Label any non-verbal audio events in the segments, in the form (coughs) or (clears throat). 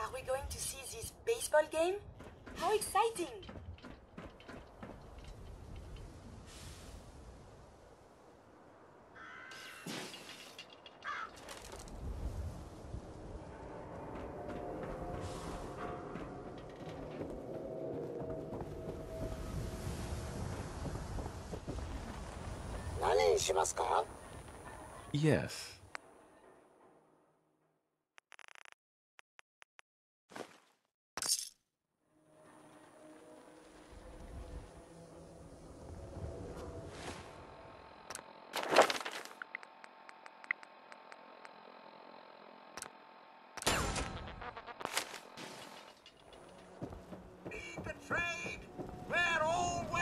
Are we going to see this baseball game? How exciting! Yes.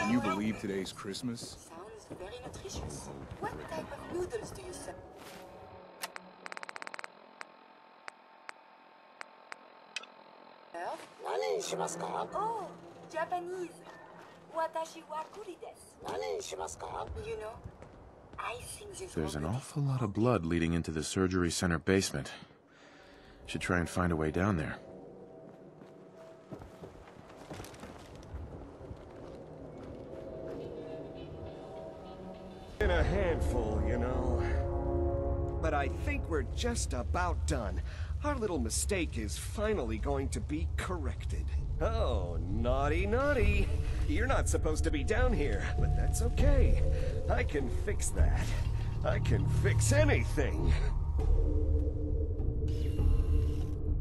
Can you believe today's Christmas? Sounds very nutritious. What type of noodles do you serve? Oh, Japanese. Watashi wa kuri desu. You know, I think this There's an awful lot of blood leading into the surgery center basement. Should try and find a way down there. But I think we're just about done. Our little mistake is finally going to be corrected. Oh, naughty, naughty. You're not supposed to be down here, but that's okay. I can fix that. I can fix anything.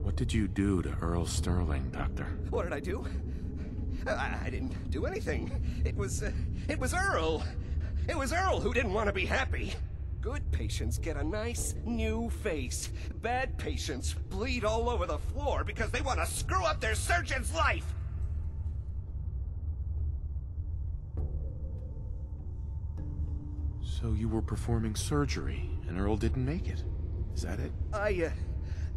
What did you do to Earl Sterling, Doctor? What did I do? I, I didn't do anything. It was, uh, it was Earl. It was Earl who didn't want to be happy. Good patients get a nice new face. Bad patients bleed all over the floor because they want to screw up their surgeon's life. So you were performing surgery, and Earl didn't make it. Is that it? I uh,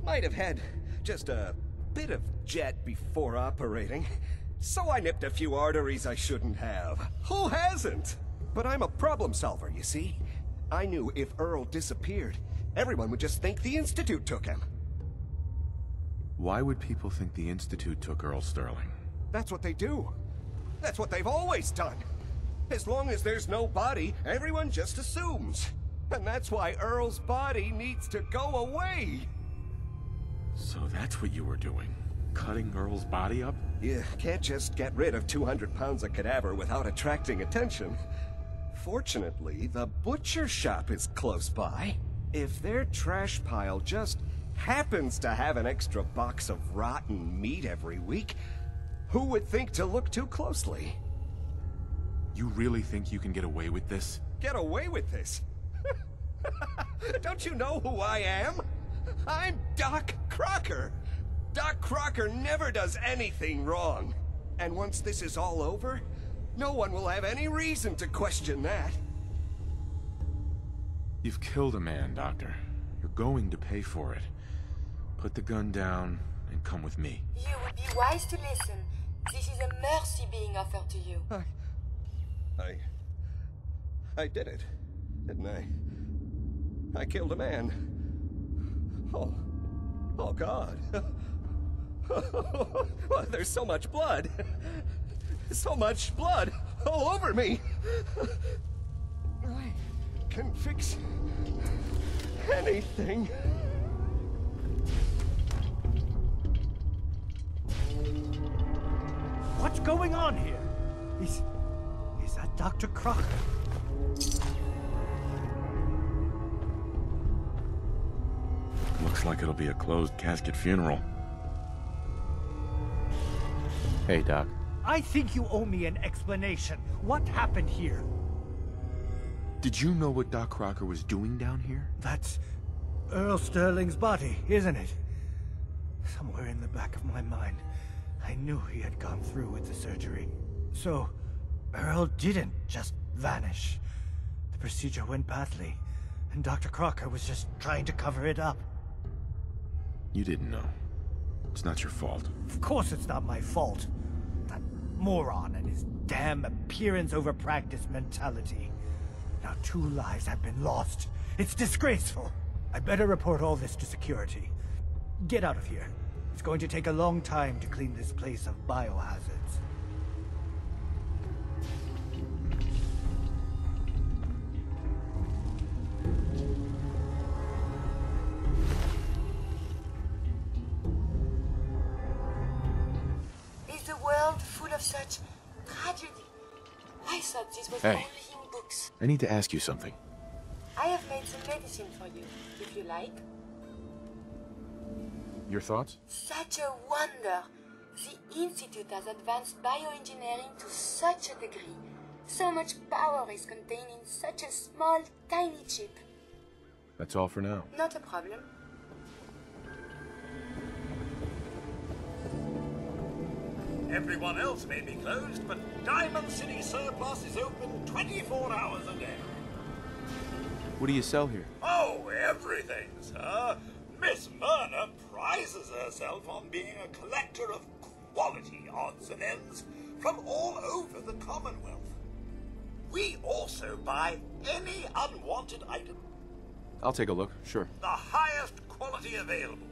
might have had just a bit of jet before operating. So I nipped a few arteries I shouldn't have. Who hasn't? But I'm a problem solver, you see. I knew if Earl disappeared, everyone would just think the Institute took him. Why would people think the Institute took Earl Sterling? That's what they do. That's what they've always done. As long as there's no body, everyone just assumes. And that's why Earl's body needs to go away. So that's what you were doing? Cutting Earl's body up? You can't just get rid of 200 pounds of cadaver without attracting attention. Fortunately, the butcher shop is close by. If their trash pile just happens to have an extra box of rotten meat every week, who would think to look too closely? You really think you can get away with this? Get away with this? (laughs) Don't you know who I am? I'm Doc Crocker. Doc Crocker never does anything wrong. And once this is all over, no one will have any reason to question that. You've killed a man, Doctor. You're going to pay for it. Put the gun down and come with me. You would be wise to listen. This is a mercy being offered to you. I... I... I did it, didn't I? I killed a man. Oh... Oh, God. well, (laughs) oh, there's so much blood. So much blood all over me. I can fix anything. What's going on here? Is... is that Dr. Crocker? Looks like it'll be a closed casket funeral. Hey, Doc. I think you owe me an explanation. What happened here? Did you know what Doc Crocker was doing down here? That's Earl Sterling's body, isn't it? Somewhere in the back of my mind, I knew he had gone through with the surgery. So, Earl didn't just vanish. The procedure went badly, and Dr. Crocker was just trying to cover it up. You didn't know. It's not your fault. Of course it's not my fault. Moron and his damn appearance over practice mentality. Now two lives have been lost. It's disgraceful. I better report all this to security. Get out of here. It's going to take a long time to clean this place of biohazards. Need to ask you something. I have made some medicine for you, if you like. Your thoughts? Such a wonder! The Institute has advanced bioengineering to such a degree. So much power is contained in such a small, tiny chip. That's all for now. Not a problem. Everyone else may be closed, but Diamond City Surplus is open 24 hours a day. What do you sell here? Oh, everything, sir. Miss Myrna prizes herself on being a collector of quality odds and ends from all over the Commonwealth. We also buy any unwanted item, I'll take a look, sure. the highest quality available.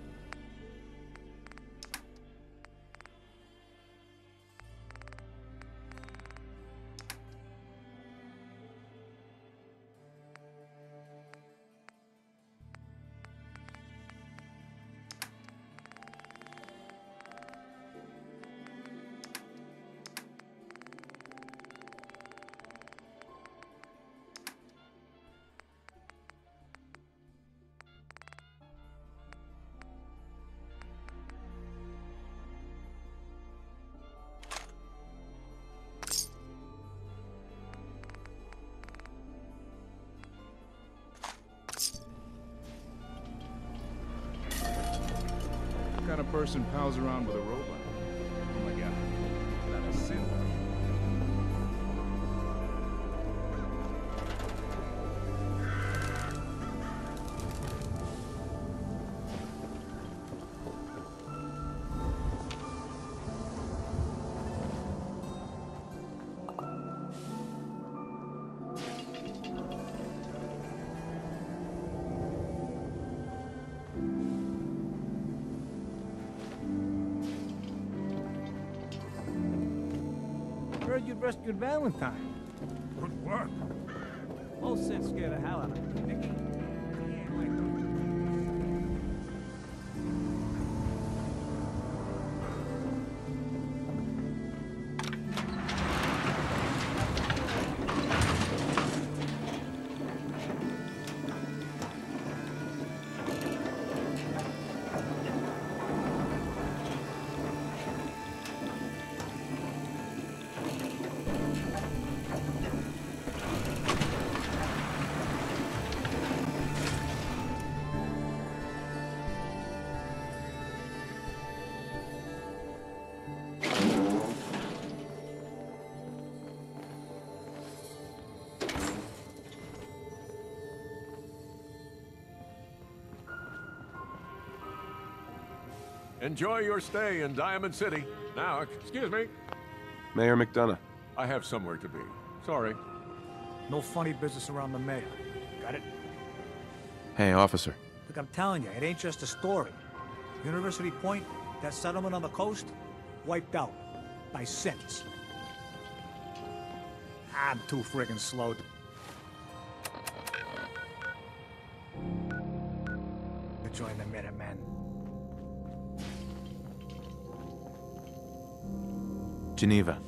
Kind of person pals around with a rescued Valentine. Good work. Both sent scared the hell out of me. Enjoy your stay in Diamond City. Now, excuse me, Mayor McDonough. I have somewhere to be. Sorry. No funny business around the mayor. Got it? Hey, officer. Look, I'm telling you, it ain't just a story. University Point, that settlement on the coast, wiped out by synths. I'm too friggin' slow. To join the Minutemen. Geneva.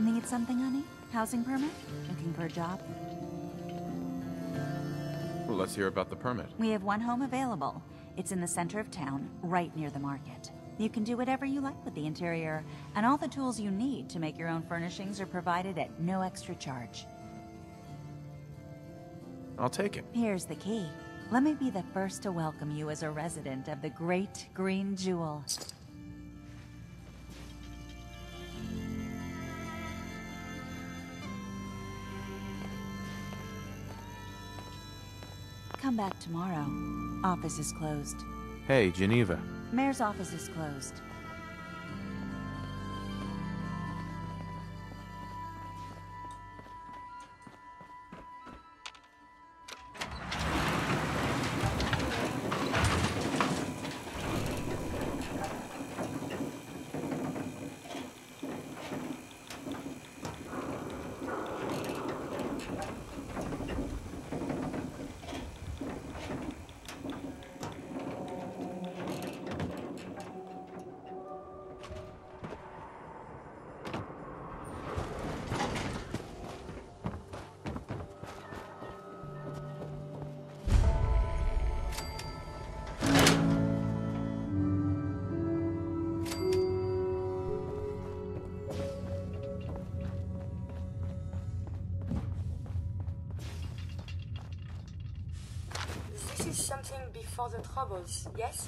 Need something, honey? Housing permit? Looking for a job? Well, let's hear about the permit. We have one home available. It's in the center of town, right near the market. You can do whatever you like with the interior, and all the tools you need to make your own furnishings are provided at no extra charge. I'll take it. Here's the key. Let me be the first to welcome you as a resident of the Great Green Jewel. Come back tomorrow. Office is closed. Hey, Geneva. Mayor's office is closed. Before the troubles, yes?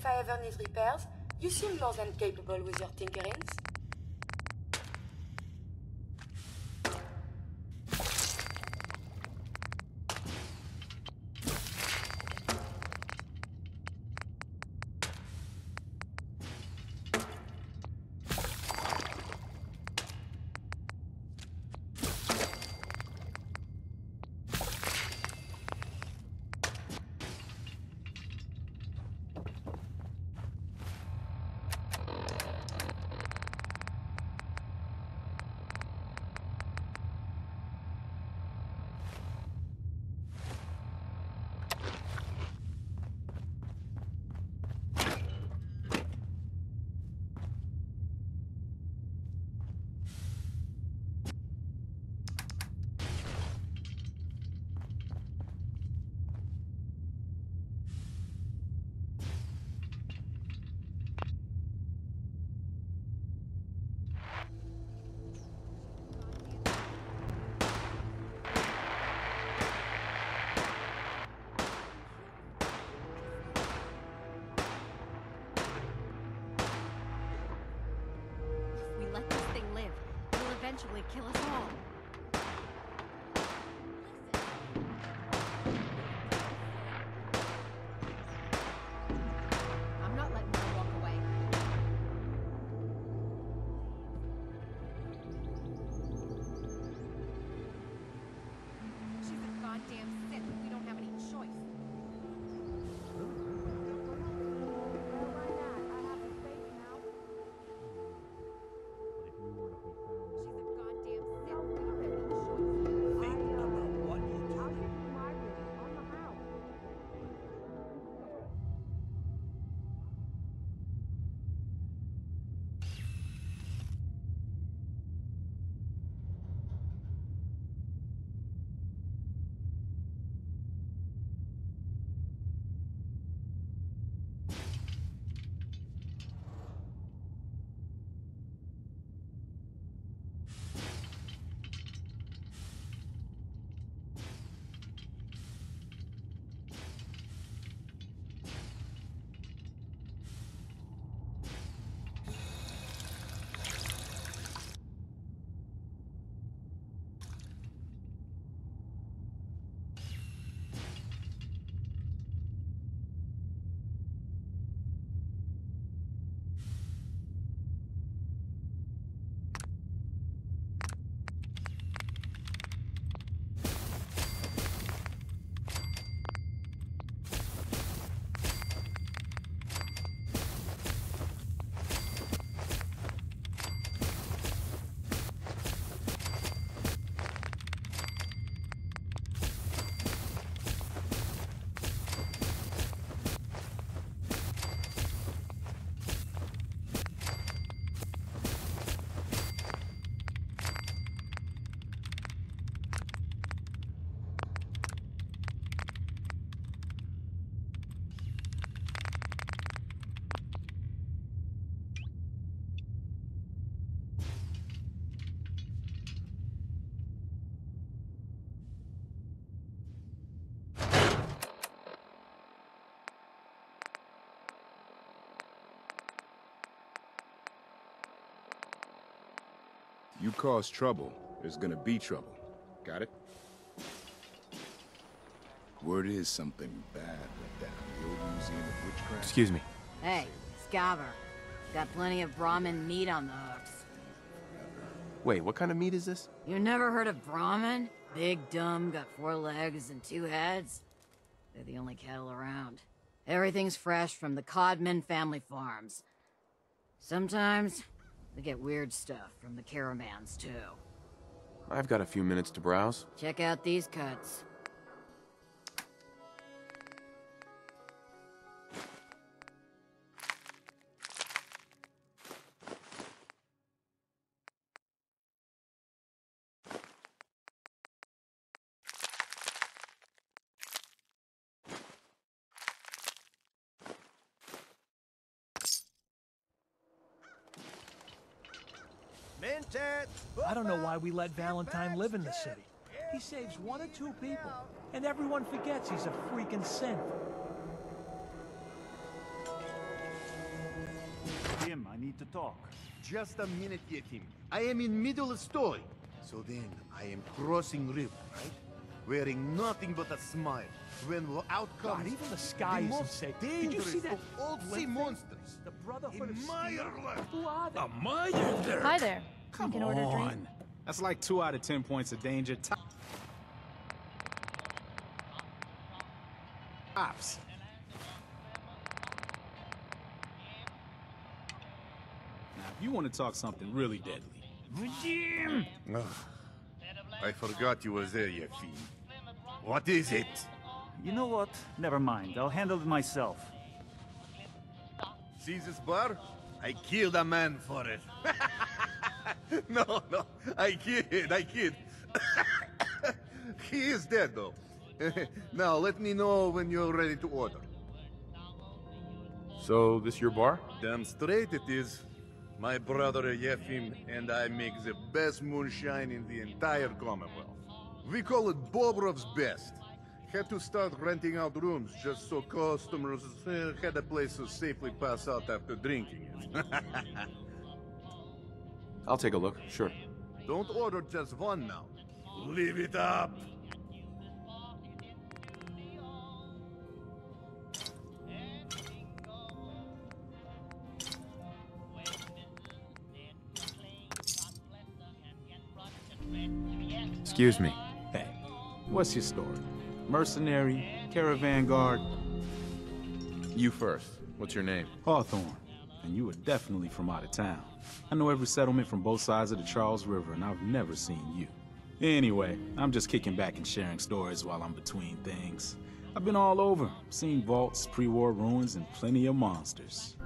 If I ever need repairs, you seem more than capable with your tinkerings. You cause trouble, there's gonna be trouble. Got it? Word is something bad went down the old Museum of Witchcraft. Excuse me. Hey, Scaver. Got plenty of Brahmin meat on the hooks. Wait, what kind of meat is this? You never heard of Brahmin? Big, dumb, got four legs and two heads? They're the only cattle around. Everything's fresh from the Codman family farms. Sometimes, they get weird stuff from the caravans, too. I've got a few minutes to browse. Check out these cuts. We let Valentine live in the city. He saves one or two people, and everyone forgets he's a freaking synth. Jim, I need to talk. Just a minute, Yefim. I am in middle of story. So then, I am crossing river, right? Wearing nothing but a smile. When out comes God, even the sky the isn't safe. Did you see that of all sea monsters. The Brotherhood In of my Steel? Who are they? A Meyer Hi there. Come you can order a drink. On. That's like two out of ten points of danger. Tops. Now, if you want to talk something really deadly, Jim! Ah, I forgot you were there, you fiend. What is it? You know what? Never mind. I'll handle it myself. See this bar? I killed a man for it. (laughs) (laughs) no, no, I kid, I kid. (coughs) he is dead, though. (laughs) now, let me know when you're ready to order. So, this your bar? Damn straight it is. My brother Yefim and I make the best moonshine in the entire Commonwealth. We call it Bobrov's Best. Had to start renting out rooms just so customers uh, had a place to safely pass out after drinking it. (laughs) I'll take a look, sure. Don't order just one now. Leave it up. Excuse me. Hey, what's your story? Mercenary, caravan guard? You first. What's your name? Hawthorne. And you are definitely from out of town. I know every settlement from both sides of the Charles River, and I've never seen you. Anyway, I'm just kicking back and sharing stories while I'm between things. I've been all over, seen vaults, pre-war ruins, and plenty of monsters.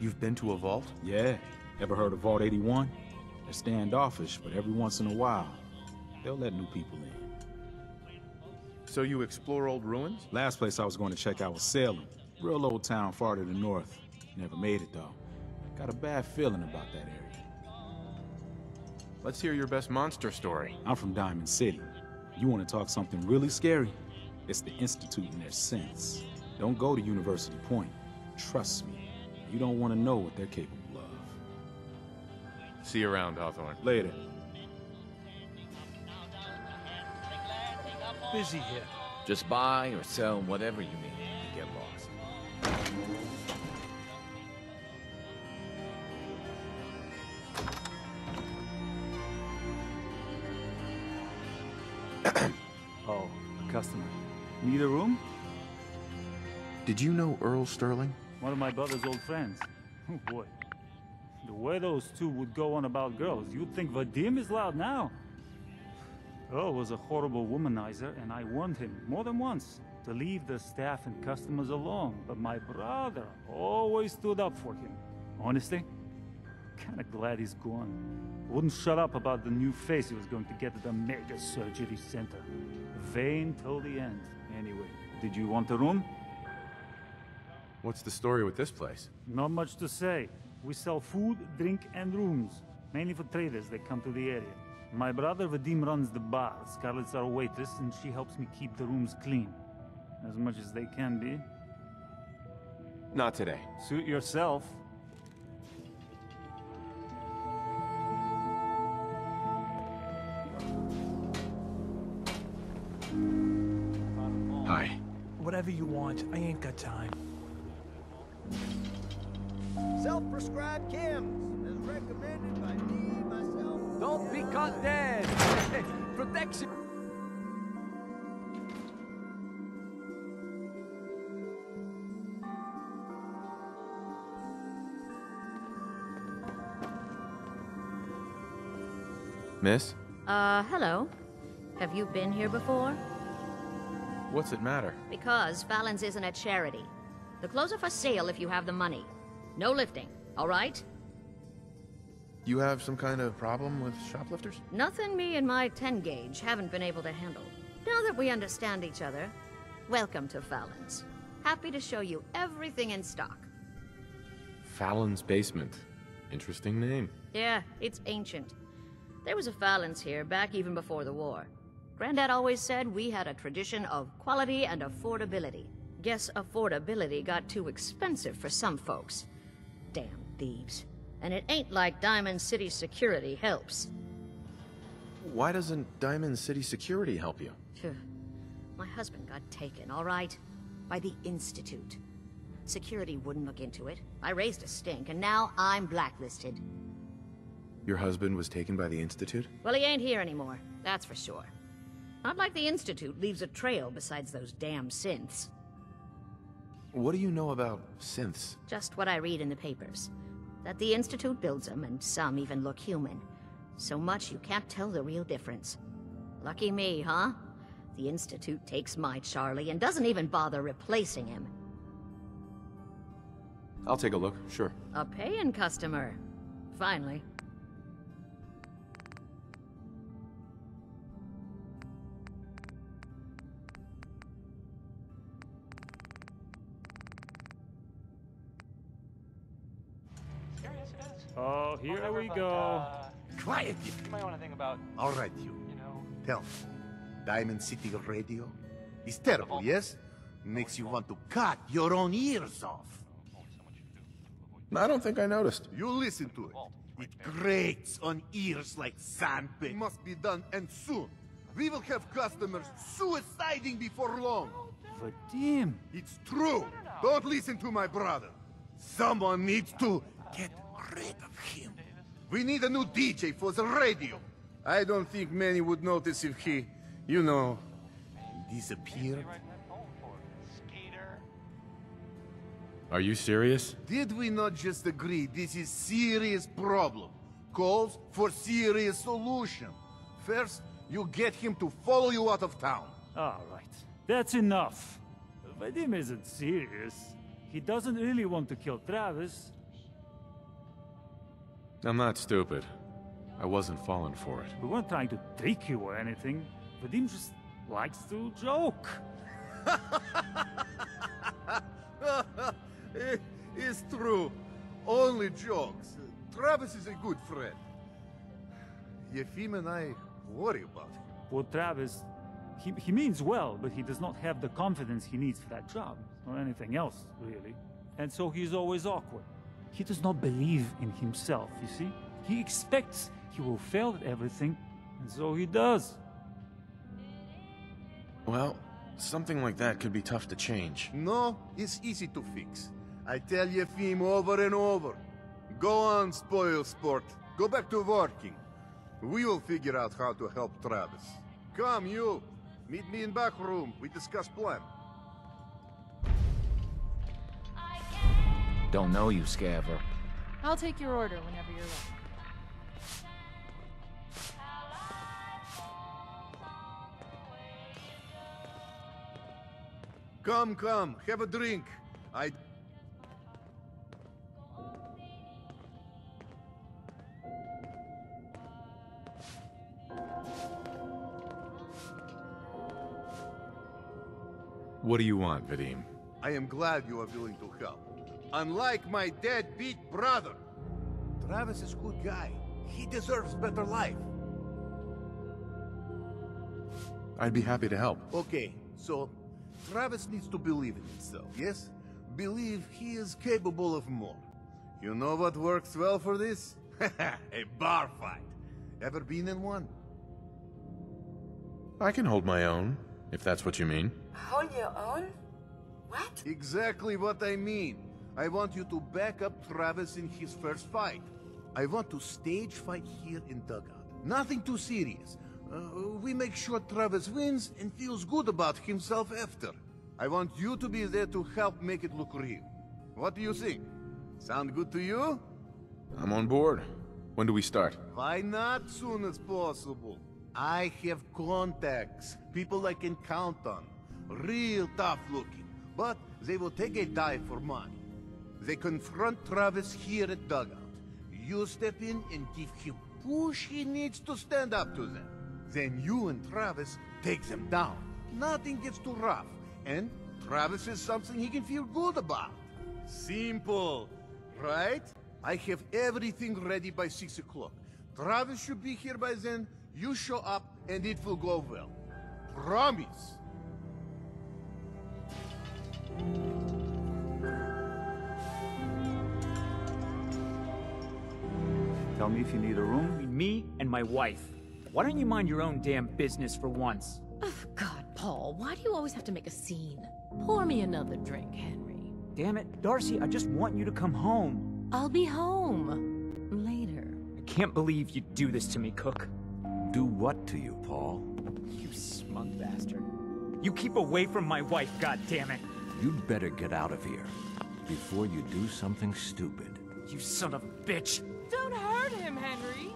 You've been to a vault? Yeah. Ever heard of Vault 81? They're standoffish, but every once in a while, they'll let new people in. So you explore old ruins? Last place I was going to check out was Salem. Real old town far to the north. Never made it, though. Got a bad feeling about that area. Let's hear your best monster story. I'm from Diamond City. You want to talk something really scary? It's the Institute and their synths. Don't go to University Point. Trust me. You don't want to know what they're capable of. See you around, Hawthorne. Later. Busy here. Just buy or sell whatever you need Did you know Earl Sterling? One of my brother's old friends. Oh boy. The way those two would go on about girls, you'd think Vadim is loud now. Earl was a horrible womanizer, and I warned him more than once to leave the staff and customers alone. But my brother always stood up for him. Honestly, kinda glad he's gone. Wouldn't shut up about the new face he was going to get at the mega surgery center. Vain till the end. Anyway, did you want a room? What's the story with this place? Not much to say. We sell food, drink, and rooms. Mainly for traders that come to the area. My brother Vadim runs the bar. Scarlett's our waitress, and she helps me keep the rooms clean. As much as they can be. Not today. Suit yourself. Hi. Whatever you want. I ain't got time. Self-prescribed chems, as recommended by me, myself. Don't be caught dead! (laughs) Protection! Miss? Uh, hello. Have you been here before? What's it matter? Because Fallon's isn't a charity. The clothes are for sale if you have the money. No lifting, all right? You have some kind of problem with shoplifters? Nothing me and my 10 gauge haven't been able to handle. Now that we understand each other, welcome to Fallon's. Happy to show you everything in stock. Fallon's Basement. Interesting name. Yeah, it's ancient. There was a Fallon's here back even before the war. Granddad always said we had a tradition of quality and affordability. Guess affordability got too expensive for some folks. Damn thieves. And it ain't like Diamond City security helps. Why doesn't Diamond City Security help you? My husband got taken, all right? By the Institute. Security wouldn't look into it. I raised a stink, and now I'm blacklisted. Your husband was taken by the Institute? Well, he ain't here anymore, that's for sure. Not like the Institute leaves a trail besides those damn synths. What do you know about synths? Just what I read in the papers. That the Institute builds them, and some even look human. So much you can't tell the real difference. Lucky me, huh? The Institute takes my Charlie and doesn't even bother replacing him. I'll take a look, sure. A paying customer. Finally. Oh, here we go. Uh, Quiet, You might want to think about, All right, you. you know, Tell me. Diamond City Radio? It's terrible, oh. yes? Makes you want to cut your own ears off. I don't think I noticed. You listen to it. It grates on ears like sandpaper. It must be done, and soon. We will have customers suiciding before long. Oh, Vadim! It's true. Don't listen to my brother. Someone needs to uh, get rid of him. We need a new DJ for the radio. I don't think many would notice if he, you know, disappeared. Are you serious? Did we not just agree this is serious problem? Calls for serious solution. First, you get him to follow you out of town. All right, that's enough. Vadim isn't serious. He doesn't really want to kill Travis. I'm not stupid. I wasn't falling for it. We weren't trying to trick you or anything. Vadim just likes to joke. (laughs) it's true. Only jokes. Travis is a good friend. Yefim and I worry about him. Well, Travis, he, he means well, but he does not have the confidence he needs for that job, or anything else, really. And so he's always awkward. He does not believe in himself, you see? He expects he will fail at everything, and so he does. Well, something like that could be tough to change. No, it's easy to fix. I tell Yefim over and over. Go on, spoil sport. Go back to working. We will figure out how to help Travis. Come, you. Meet me in back room. We discuss plan. Don't know you, Scaver. I'll take your order whenever you're ready. Come, come. Have a drink. I... What do you want, Vadim? I am glad you are willing to help. Unlike my deadbeat brother. Travis is a good guy. He deserves better life. I'd be happy to help. Okay, so Travis needs to believe in himself, yes? Believe he is capable of more. You know what works well for this? (laughs) a bar fight. Ever been in one? I can hold my own, if that's what you mean. Hold your own? What? Exactly what I mean. I want you to back up Travis in his first fight. I want to stage fight here in Dugout. Nothing too serious. Uh, we make sure Travis wins and feels good about himself after. I want you to be there to help make it look real. What do you think? Sound good to you? I'm on board. When do we start? Why not soon as possible? I have contacts, people I can count on. Real tough looking, but they will take a dive for money. They confront Travis here at Dugout. You step in and give him push he needs to stand up to them. Then you and Travis take them down. Nothing gets too rough, and Travis is something he can feel good about. Simple, right? I have everything ready by 6 o'clock. Travis should be here by then, you show up, and it will go well. Promise. Tell me if you need a room. Me and my wife. Why don't you mind your own damn business for once? Oh, God, Paul, why do you always have to make a scene? Pour me another drink, Henry. Damn it, Darcy, I just want you to come home. I'll be home. Later. I can't believe you do this to me, Cook. Do what to you, Paul? You smug bastard. You keep away from my wife, God damn it! You'd better get out of here before you do something stupid. You son of a bitch! Don't hurt him, Henry!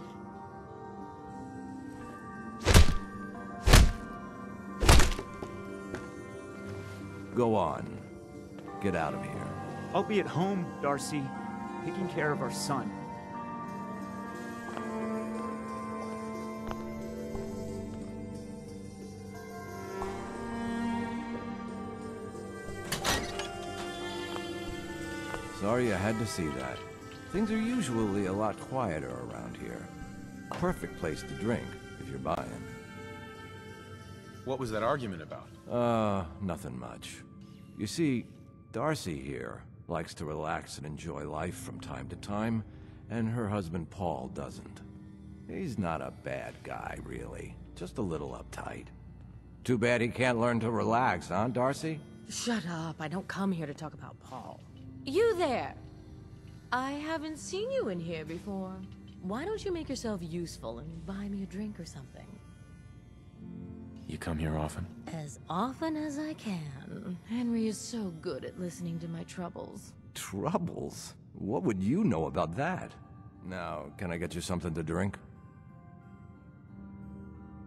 Go on. Get out of here. I'll be at home, Darcy, taking care of our son. Sorry I had to see that. Things are usually a lot quieter around here. Perfect place to drink, if you're buying. What was that argument about? Uh, nothing much. You see, Darcy here likes to relax and enjoy life from time to time, and her husband Paul doesn't. He's not a bad guy, really. Just a little uptight. Too bad he can't learn to relax, huh, Darcy? Shut up. I don't come here to talk about Paul. You there! I haven't seen you in here before. Why don't you make yourself useful and buy me a drink or something? You come here often? As often as I can. Henry is so good at listening to my troubles. Troubles? What would you know about that? Now, can I get you something to drink?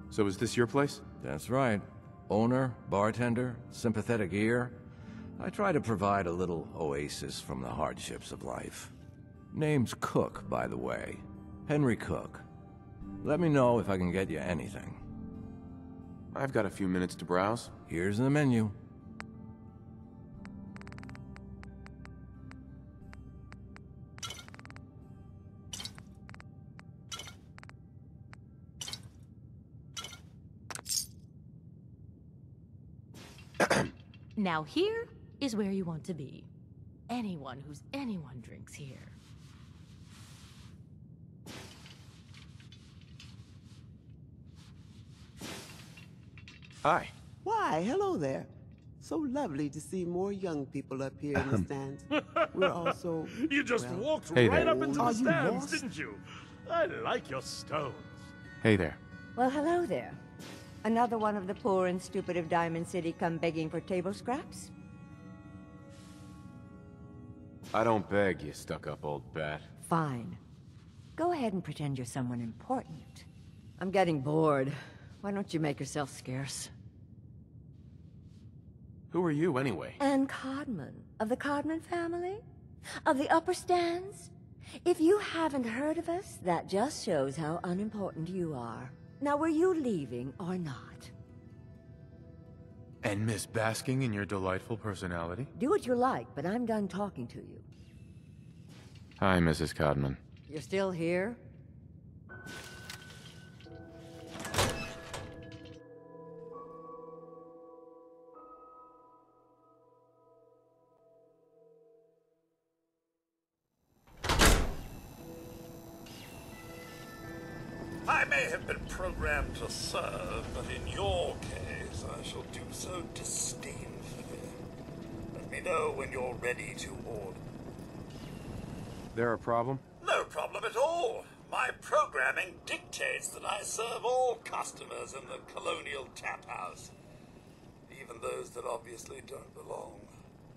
So is this your place? That's right. Owner, bartender, sympathetic ear. I try to provide a little oasis from the hardships of life. Name's Cooke, by the way. Henry Cooke. Let me know if I can get you anything. I've got a few minutes to browse. Here's the menu. Now here is where you want to be. Anyone who's anyone drinks here. Hi. Why, hello there. So lovely to see more young people up here in the stands. We're also. (laughs) You just well, walked Hey right there. up into Are the you stands, lost? didn't you? I like your stones. Hey there. Well, hello there. Another one of the poor and stupid of Diamond City come begging for table scraps? I don't beg, you stuck-up old bat. Fine. Go ahead and pretend you're someone important. I'm getting bored. Why don't you make yourself scarce? Who are you, anyway? Anne Codman, of the Codman family? Of the upper stands? If you haven't heard of us, that just shows how unimportant you are. Now, were you leaving or not? And Miss basking in your delightful personality? Do what you like, but I'm done talking to you. Hi, Mrs. Codman. You're still here? I may have been programmed to serve, but in your case, I shall do so disdainfully. Let me know when you're ready to order. There a problem? No problem at all. My programming dictates that I serve all customers in the Colonial Tap House, even those that obviously don't belong.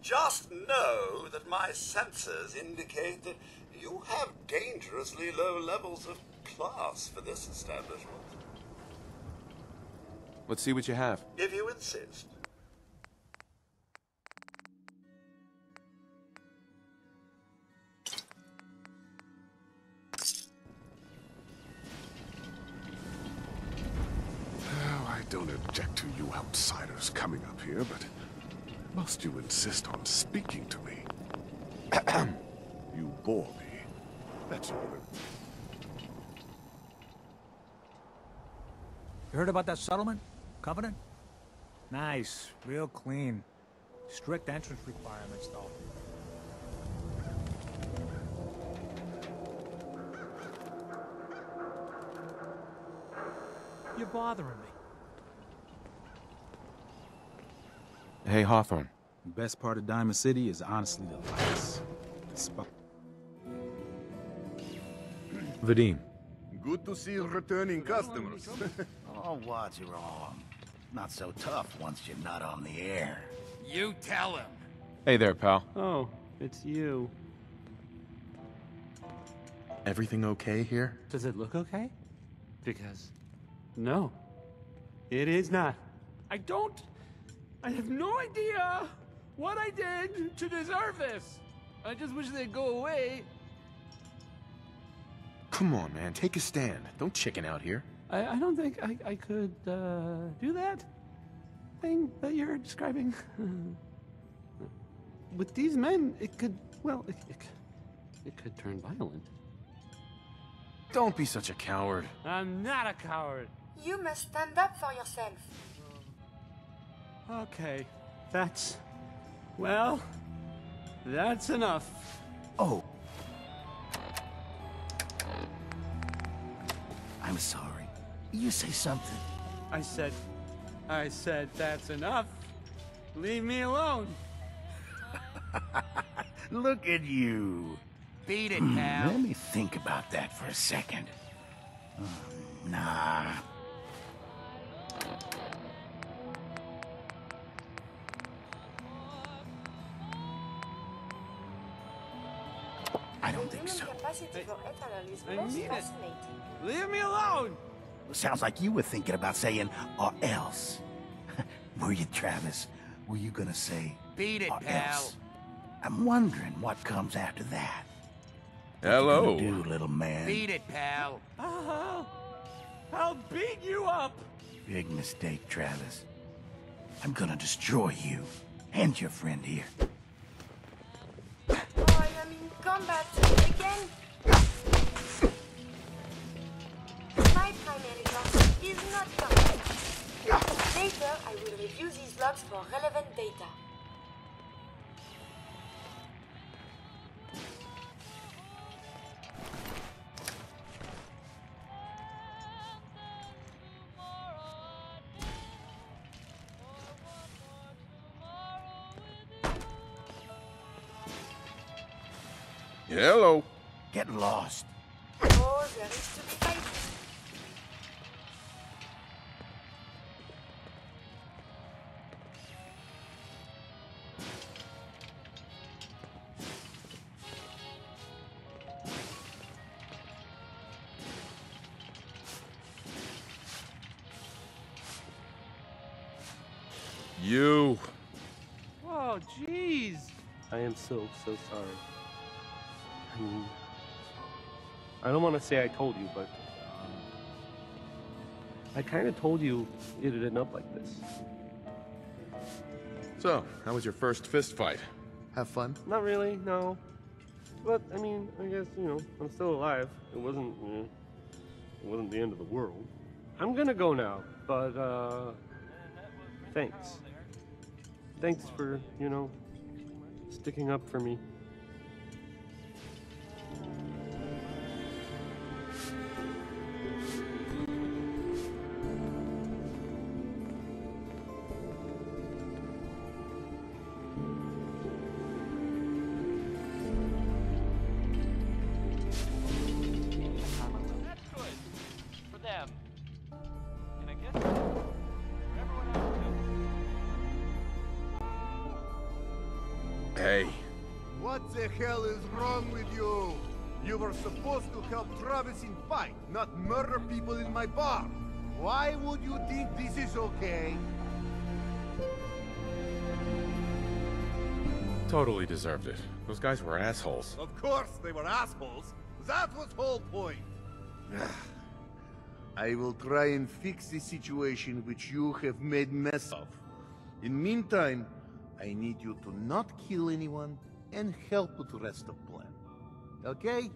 Just know that my sensors indicate that you have dangerously low levels of class for this establishment. Let's see what you have. If you insist. Oh, I don't object to you outsiders coming up here, but must you insist on speaking to me? (clears throat) you bore me. That's all. You heard about that settlement? Covenant? Nice. Real clean. Strict entrance requirements, though. You're bothering me. Hey, Hawthorne. The best part of Diamond City is honestly the lights. The spot. Vadim. Good to see returning customers. (laughs) Oh, what's wrong? Not so tough once you're not on the air. You tell him. Hey there, pal. Oh, it's you. Everything okay here? Does it look okay? Because, no, it is not. I don't. I have no idea what I did to deserve this. I just wish they'd go away. Come on, man. Take a stand. Don't chicken out here. I, I don't think I, I could uh, do that thing that you're describing. (laughs) With these men, it could, well, it, it, it could turn violent. Don't be such a coward. I'm not a coward. You must stand up for yourself. Okay, that's. Well, that's enough. Oh. I'm sorry. You say something. I said, I said that's enough. Leave me alone. (laughs) Look at you. Beat it, Hmm, pal. Let me think about that for a second. Um, nah. I don't think so. capacity for ethanol is I most mean it. Leave me alone. Sounds like you were thinking about saying or else. (laughs) were you, Travis? Were you gonna say Beat it, or pal. else? I'm wondering what comes after that. Hello. What you do, little man? Beat it, pal. I'll, I'll beat you up. Big mistake, Travis. I'm gonna destroy you and your friend here. Oh, I am in combat again. Later, I will review these logs for relevant data. Hello. Get lost. Oh, so, so sorry. I mean, I don't want to say I told you, but um, I kind of told you it'd end up like this. So, how was your first fist fight? Have fun? Not really, no. But I mean, I guess you know, I'm still alive. It wasn't, eh, it wasn't the end of the world. I'm gonna go now, but uh, thanks. Thanks for you know, sticking up for me. Bar. Why would you think this is okay? Totally deserved it. Those guys were assholes. Of course they were assholes. That was whole point. (sighs) I will try and fix the situation which you have made mess of. In meantime, I need you to not kill anyone and help with the rest of plan. Okay?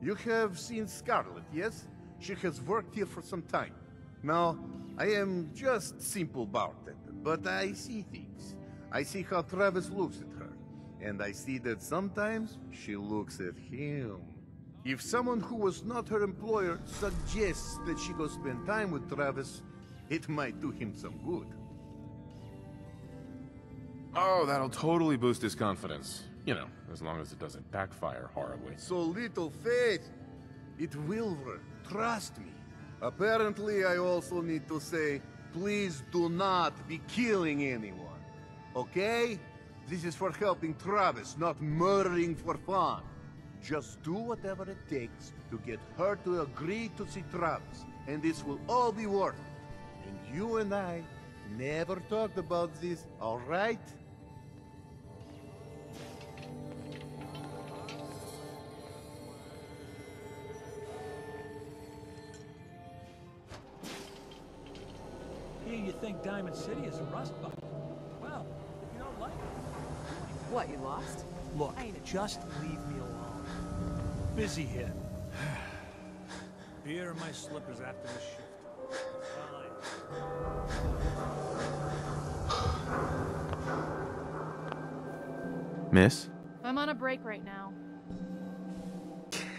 You have seen Scarlet, yes? She has worked here for some time. Now, I am just simple bartender, but I see things. I see how Travis looks at her, and I see that sometimes she looks at him. If someone who was not her employer suggests that she go spend time with Travis, it might do him some good. Oh, that'll totally boost his confidence. You know, as long as it doesn't backfire horribly. So little faith. It will work. Trust me. Apparently, I also need to say, please do not be killing anyone. Okay? This is for helping Travis, not murdering for fun. Just do whatever it takes to get her to agree to see Travis, and this will all be worth it. And you and I never talked about this, all right? Diamond City is a rust bucket. Well, if you don't like it. What, you lost? Look, just leave me alone. Busy here. Beer and my slippers after the shift. Miss? I'm on a break right now.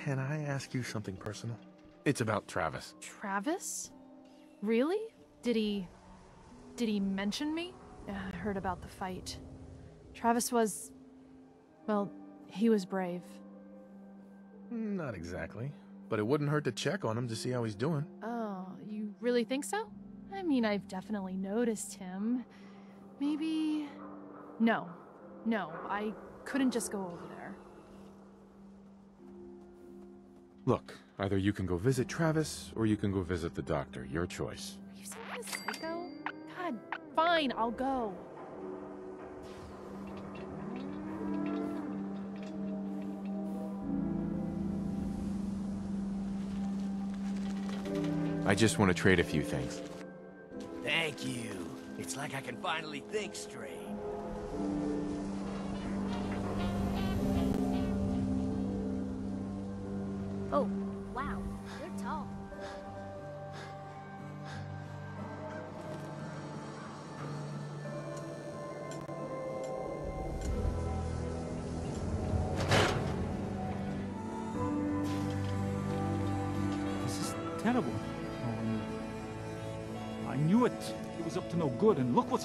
Can I ask you something personal? It's about Travis. Travis? Really? Did he. Did he mention me? Yeah, I heard about the fight. Travis was. Well, he was brave. Not exactly. But it wouldn't hurt to check on him to see how he's doing. Oh, you really think so? I mean, I've definitely noticed him. Maybe. No. No, I couldn't just go over there. Look, either you can go visit Travis, or you can go visit the doctor. Your choice. Are you saying this psycho? God, fine, I'll go. I just want to trade a few things. Thank you. It's like I can finally think straight. Oh,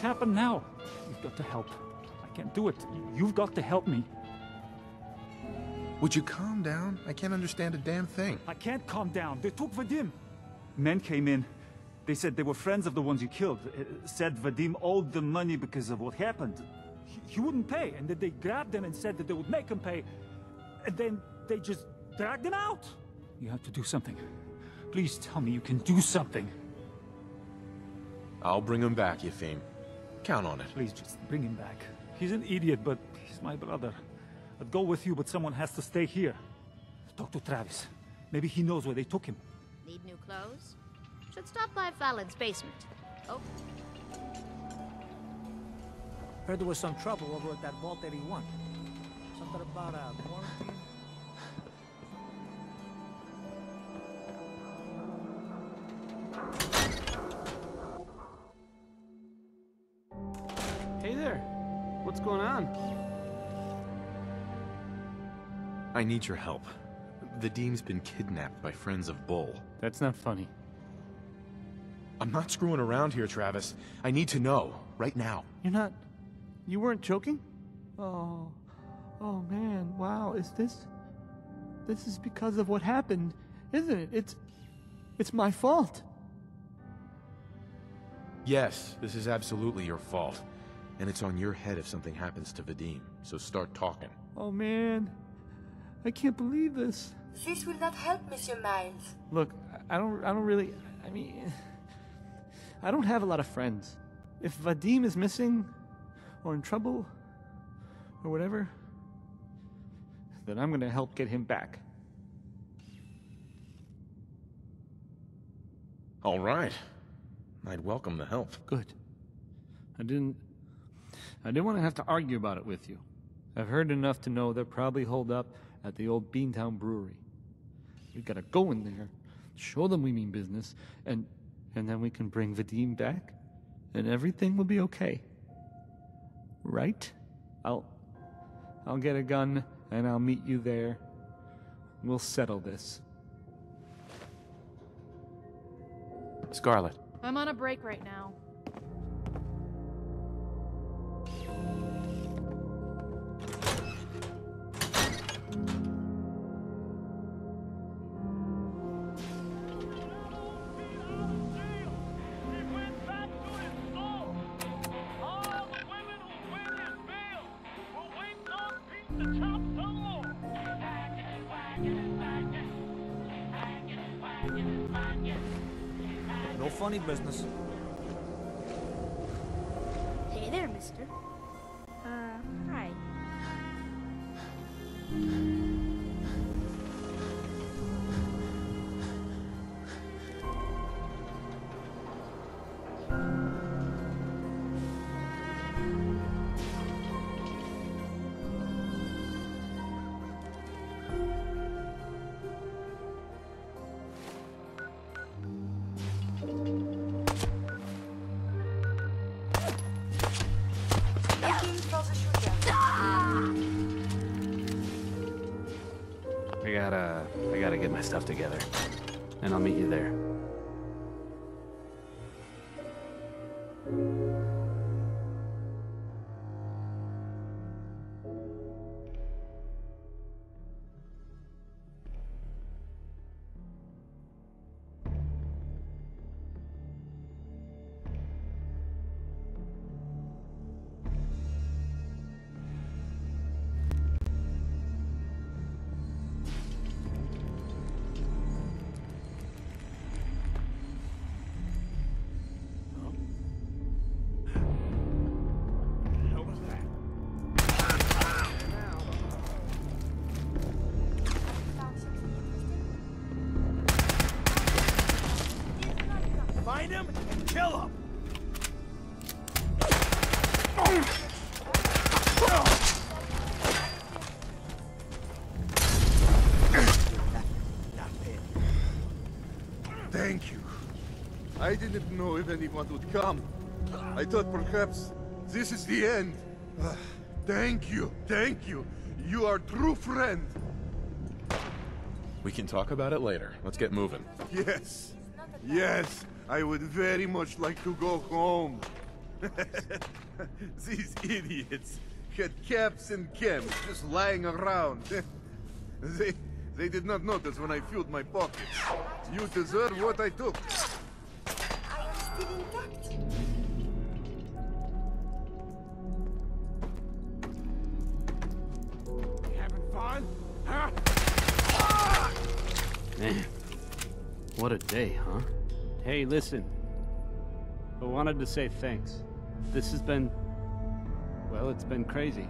what's happened now. You've got to help. I can't do it. You've got to help me. Would you calm down? I can't understand a damn thing. I can't calm down. They took Vadim. Men came in. They said they were friends of the ones you killed. Uh, said Vadim owed them money because of what happened. He, he wouldn't pay, and then they grabbed him and said that they would make him pay. And then they just dragged him out. You have to do something. Please tell me you can do something. I'll bring him back, Yefim. Count on it. Please just bring him back. He's an idiot, but he's my brother. I'd go with you, but someone has to stay here. Talk to Travis. Maybe he knows where they took him. Need new clothes? Should stop by Fallon's basement. Oh, Heard there was some trouble over at that Vault 81. Something about a quarantine? (laughs) What's going on? I need your help. Vadim's been kidnapped by friends of Bull. That's not funny. I'm not screwing around here, Travis. I need to know. Right now. You're not. You weren't joking? Oh. Oh man, wow, is this. This is because of what happened, isn't it? It's. It's my fault. Yes, this is absolutely your fault. And it's on your head if something happens to Vadim. So start talking. Oh man. I can't believe this. This will not help, Monsieur Miles. Look, I don't. I don't really. I mean. I don't have a lot of friends. If Vadim is missing, or in trouble, or whatever, then I'm gonna help get him back. All right. I'd welcome the help. Good. I didn't. I didn't want to have to argue about it with you. I've heard enough to know they're probably holed up at the old Beantown Brewery. We've gotta go in there, show them we mean business, and and then we can bring Vadim back, and everything will be okay. Right? I'll I'll get a gun and I'll meet you there. We'll settle this. Scarlet. I'm on a break right now. Business. I didn't know if anyone would come. I thought perhaps this is the end. Ah, (sighs) thank you, thank you. You are true friend. We can talk about it later. Let's get moving. Yes, yes. I would very much like to go home. (laughs) These idiots had caps and chems just lying around. (laughs) they, they did not notice when I filled my pockets. You deserve what I took. I am still intact. Having fun? Huh? Man, what a day, huh? Hey, listen. I wanted to say thanks. This has been. Well, it's been crazy.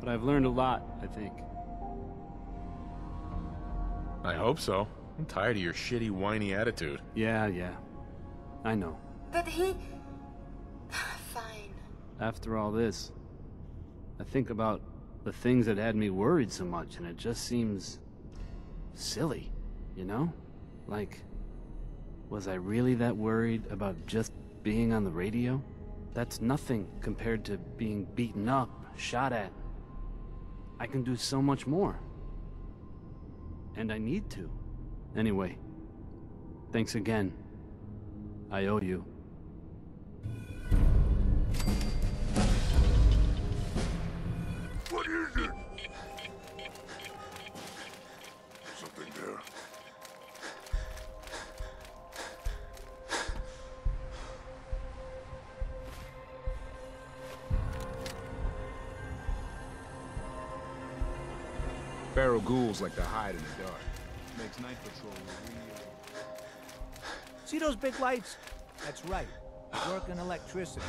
But I've learned a lot, I think. I hope so. I'm tired of your shitty, whiny attitude. Yeah, yeah. I know. But he. (sighs) Fine. After all this, I think about the things that had me worried so much, and it just seems. silly, you know? Like. Was I really that worried about just being on the radio? That's nothing compared to being beaten up, shot at. I can do so much more. And I need to. Anyway, thanks again. I owe you. What is it? Something there. Feral ghouls like to hide in the dark. Makes night patrol real... See those big lights? That's right. Working electricity.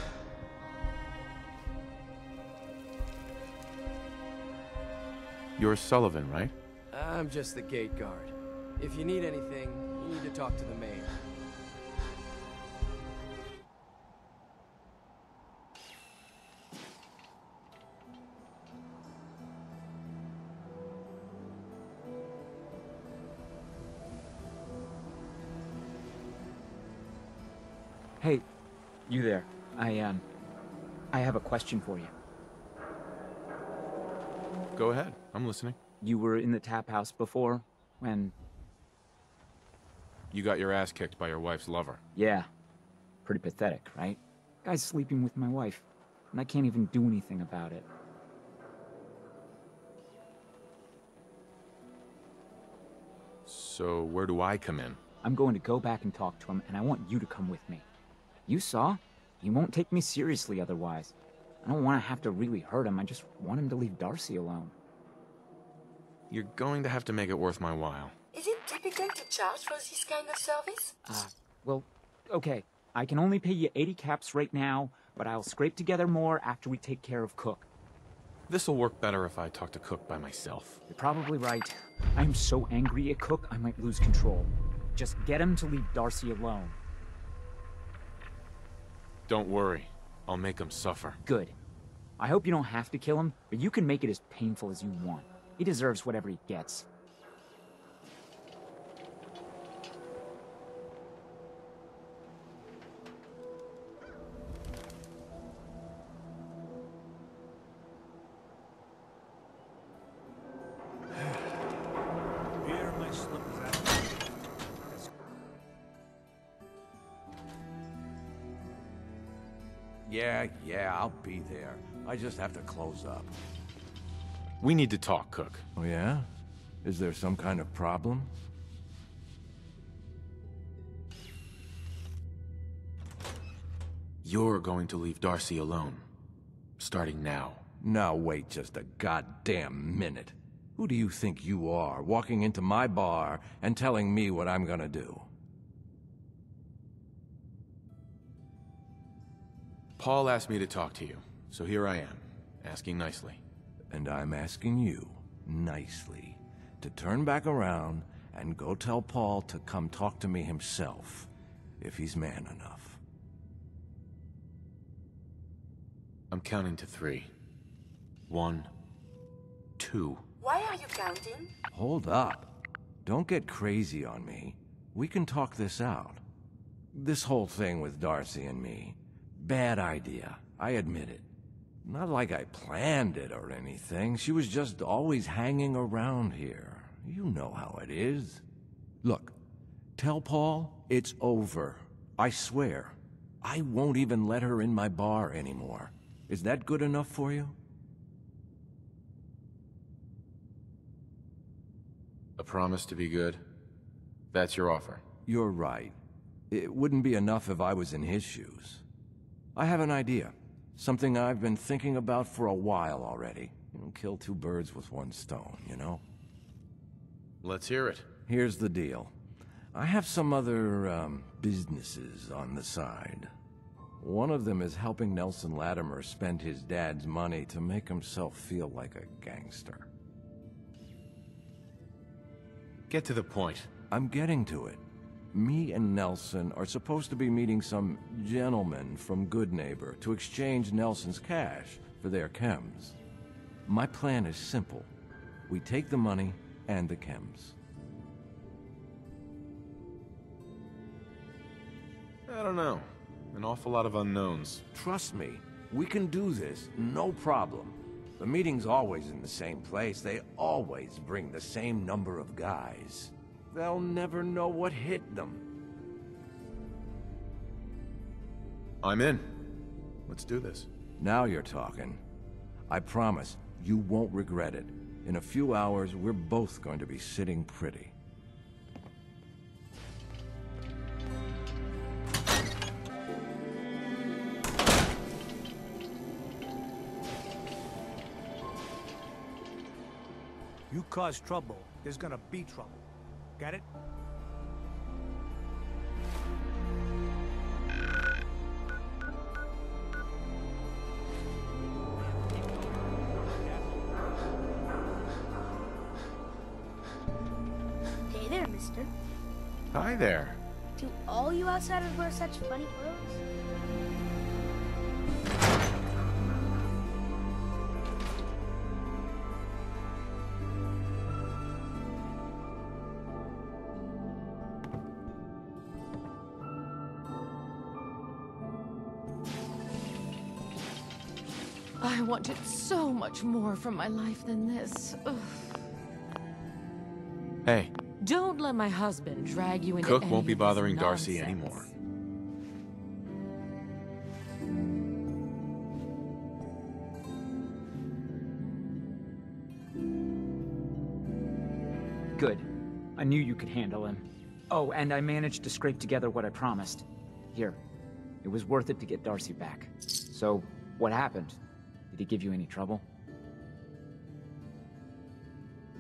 You're Sullivan, right? I'm just the gate guard. If you need anything, you need to talk to the maid. You there. I, um, I have a question for you. Go ahead. I'm listening. You were in the tap house before, when... You got your ass kicked by your wife's lover. Yeah. Pretty pathetic, right? Guy's sleeping with my wife, and I can't even do anything about it. So where do I come in? I'm going to go back and talk to him, and I want you to come with me. You saw? He won't take me seriously otherwise. I don't want to have to really hurt him. I just want him to leave Darcy alone. You're going to have to make it worth my while. Is it typical to charge for this kind of service? Ah, well, okay. I can only pay you 80 caps right now, but I'll scrape together more after we take care of Cooke. This'll work better if I talk to Cooke by myself. You're probably right. I am so angry at Cooke, I might lose control. Just get him to leave Darcy alone. Don't worry. I'll make him suffer. Good. I hope you don't have to kill him, but you can make it as painful as you want. He deserves whatever he gets. I just have to close up. We need to talk, Cooke. Oh, yeah? Is there some kind of problem? You're going to leave Darcy alone. Starting now. Now wait just a goddamn minute. Who do you think you are, walking into my bar and telling me what I'm gonna do? Paul asked me to talk to you, so here I am, asking nicely. And I'm asking you, nicely, to turn back around and go tell Paul to come talk to me himself, if he's man enough. I'm counting to three. One, two. Why are you counting? Hold up. Don't get crazy on me. We can talk this out. This whole thing with Darcy and me. Bad idea. I admit it. Not like I planned it or anything. She was just always hanging around here. You know how it is. Look, tell Paul it's over. I swear. I won't even let her in my bar anymore. Is that good enough for you? A promise to be good? That's your offer. You're right. It wouldn't be enough if I was in his shoes. I have an idea. Something I've been thinking about for a while already. You can kill two birds with one stone, you know? Let's hear it. Here's the deal. I have some other, um, businesses on the side. One of them is helping Nelson Latimer spend his dad's money to make himself feel like a gangster. Get to the point. I'm getting to it. Me and Nelson are supposed to be meeting some gentleman from Goodneighbor to exchange Nelson's cash for their chems. My plan is simple. We take the money and the chems. I don't know. An awful lot of unknowns. Trust me, we can do this, no problem. The meeting's always in the same place. They always bring the same number of guys. They'll never know what hit them. I'm in. Let's do this. Now you're talking. I promise, you won't regret it. In a few hours, we're both going to be sitting pretty. You cause trouble, there's gonna be trouble. Get it? Hey there, mister. Hi there. Do all you outsiders wear such funny clothes? I wanted so much more from my life than this. Ugh. Hey, Don't let my husband drag you into Cooke any won't be bothering Darcy anymore. Good. I knew you could handle him. Oh, and I managed to scrape together what I promised. Here. It was worth it to get Darcy back. So, what happened? Did he give you any trouble?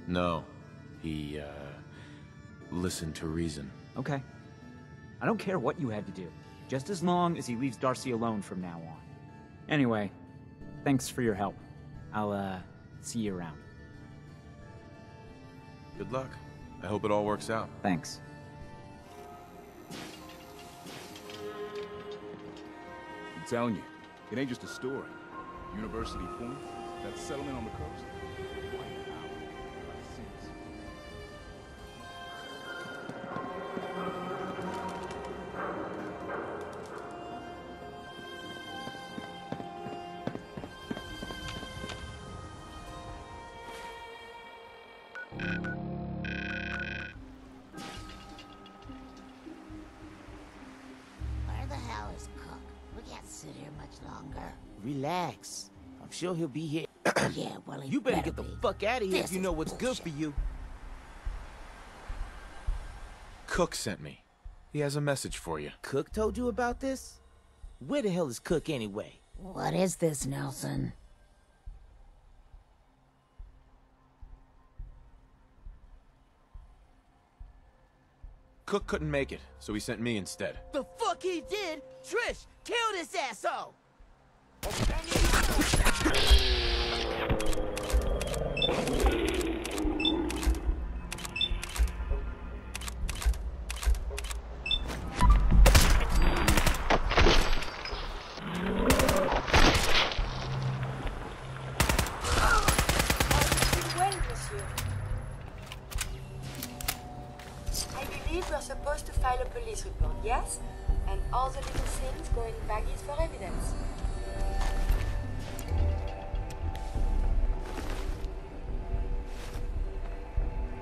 No. He, uh... listened to reason. Okay. I don't care what you had to do, just as long as he leaves Darcy alone from now on. Anyway, thanks for your help. I'll, uh, see you around. Good luck. I hope it all works out. Thanks. I'm telling you, it ain't just a story. University Point, that settlement on the coast. He'll be here. (clears throat) yeah, well, he You better better get the fuck out of here This if you know what's good for you. Cooke sent me. He has a message for you. Cooke told you about this? Where the hell is Cooke anyway? What is this, Nelson? Cooke couldn't make it, so he sent me instead. The fuck he did? Trish, kill this asshole! Supposed to file a police report, yes? And all the little things go in baggies for evidence.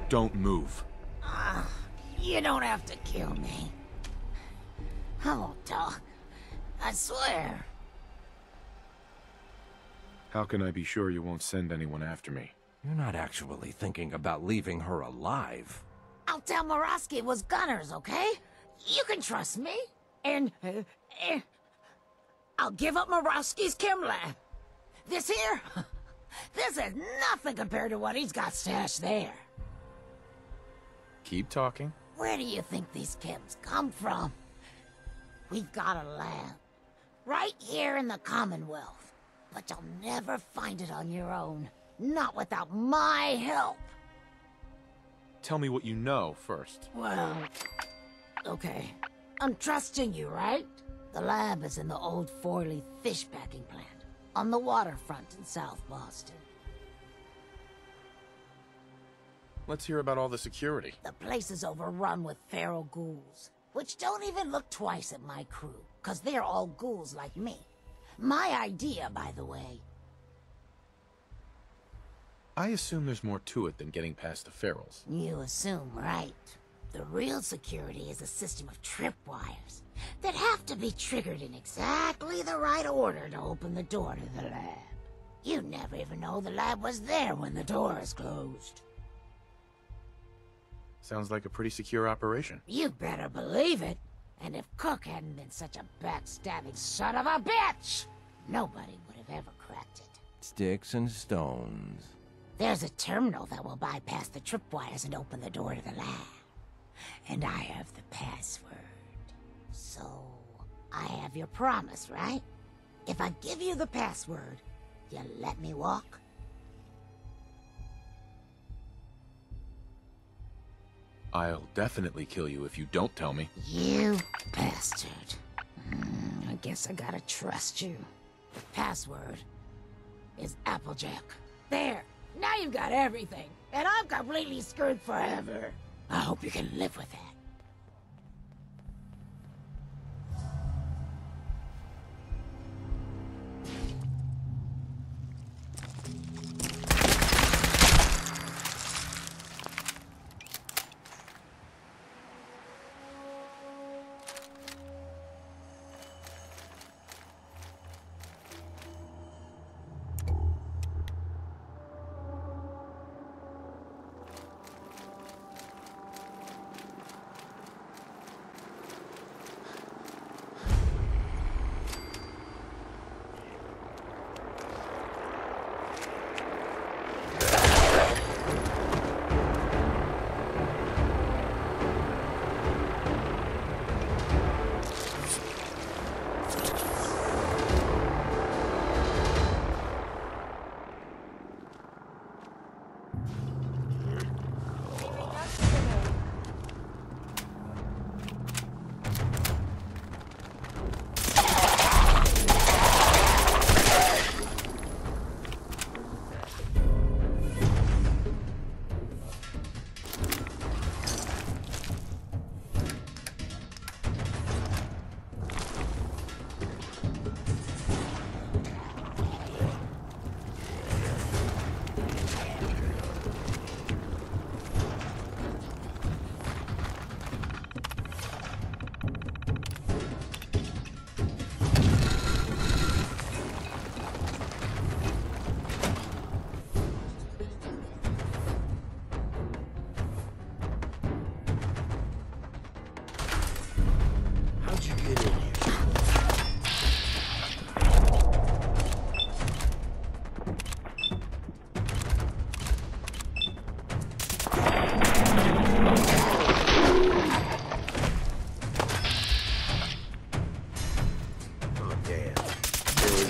Don't move. Ah, you don't have to kill me. I won't talk. I swear. How can I be sure you won't send anyone after me? You're not actually thinking about leaving her alive. I'll tell Marowski it was Gunners, okay? You can trust me. And, uh, eh, I'll give up Marowski's chem lab. This here, (laughs) this is nothing compared to what he's got stashed there. Keep talking. Where do you think these chems come from? We've got a lab. Right here in the Commonwealth. But you'll never find it on your own. Not without my help. Tell me what you know first. Well, okay. I'm trusting you, right? The lab is in the old Forley fish packing plant. On the waterfront in South Boston. Let's hear about all the security. The place is overrun with feral ghouls. Which don't even look twice at my crew. Cause they're all ghouls like me. My idea, by the way. I assume there's more to it than getting past the ferals. You assume right. The real security is a system of tripwires that have to be triggered in exactly the right order to open the door to the lab. You never even know the lab was there when the door is closed. Sounds like a pretty secure operation. You better believe it. And if Cooke hadn't been such a backstabbing son of a bitch, nobody would have ever cracked it. Sticks and stones. There's a terminal that will bypass the tripwires and open the door to the lab. And I have the password. So, I have your promise, right? If I give you the password, you let me walk? I'll definitely kill you if you don't tell me. You bastard. Hmm, I guess I gotta trust you. Password is Applejack. There! Now you've got everything, and I'm completely screwed forever. I hope you can live with that.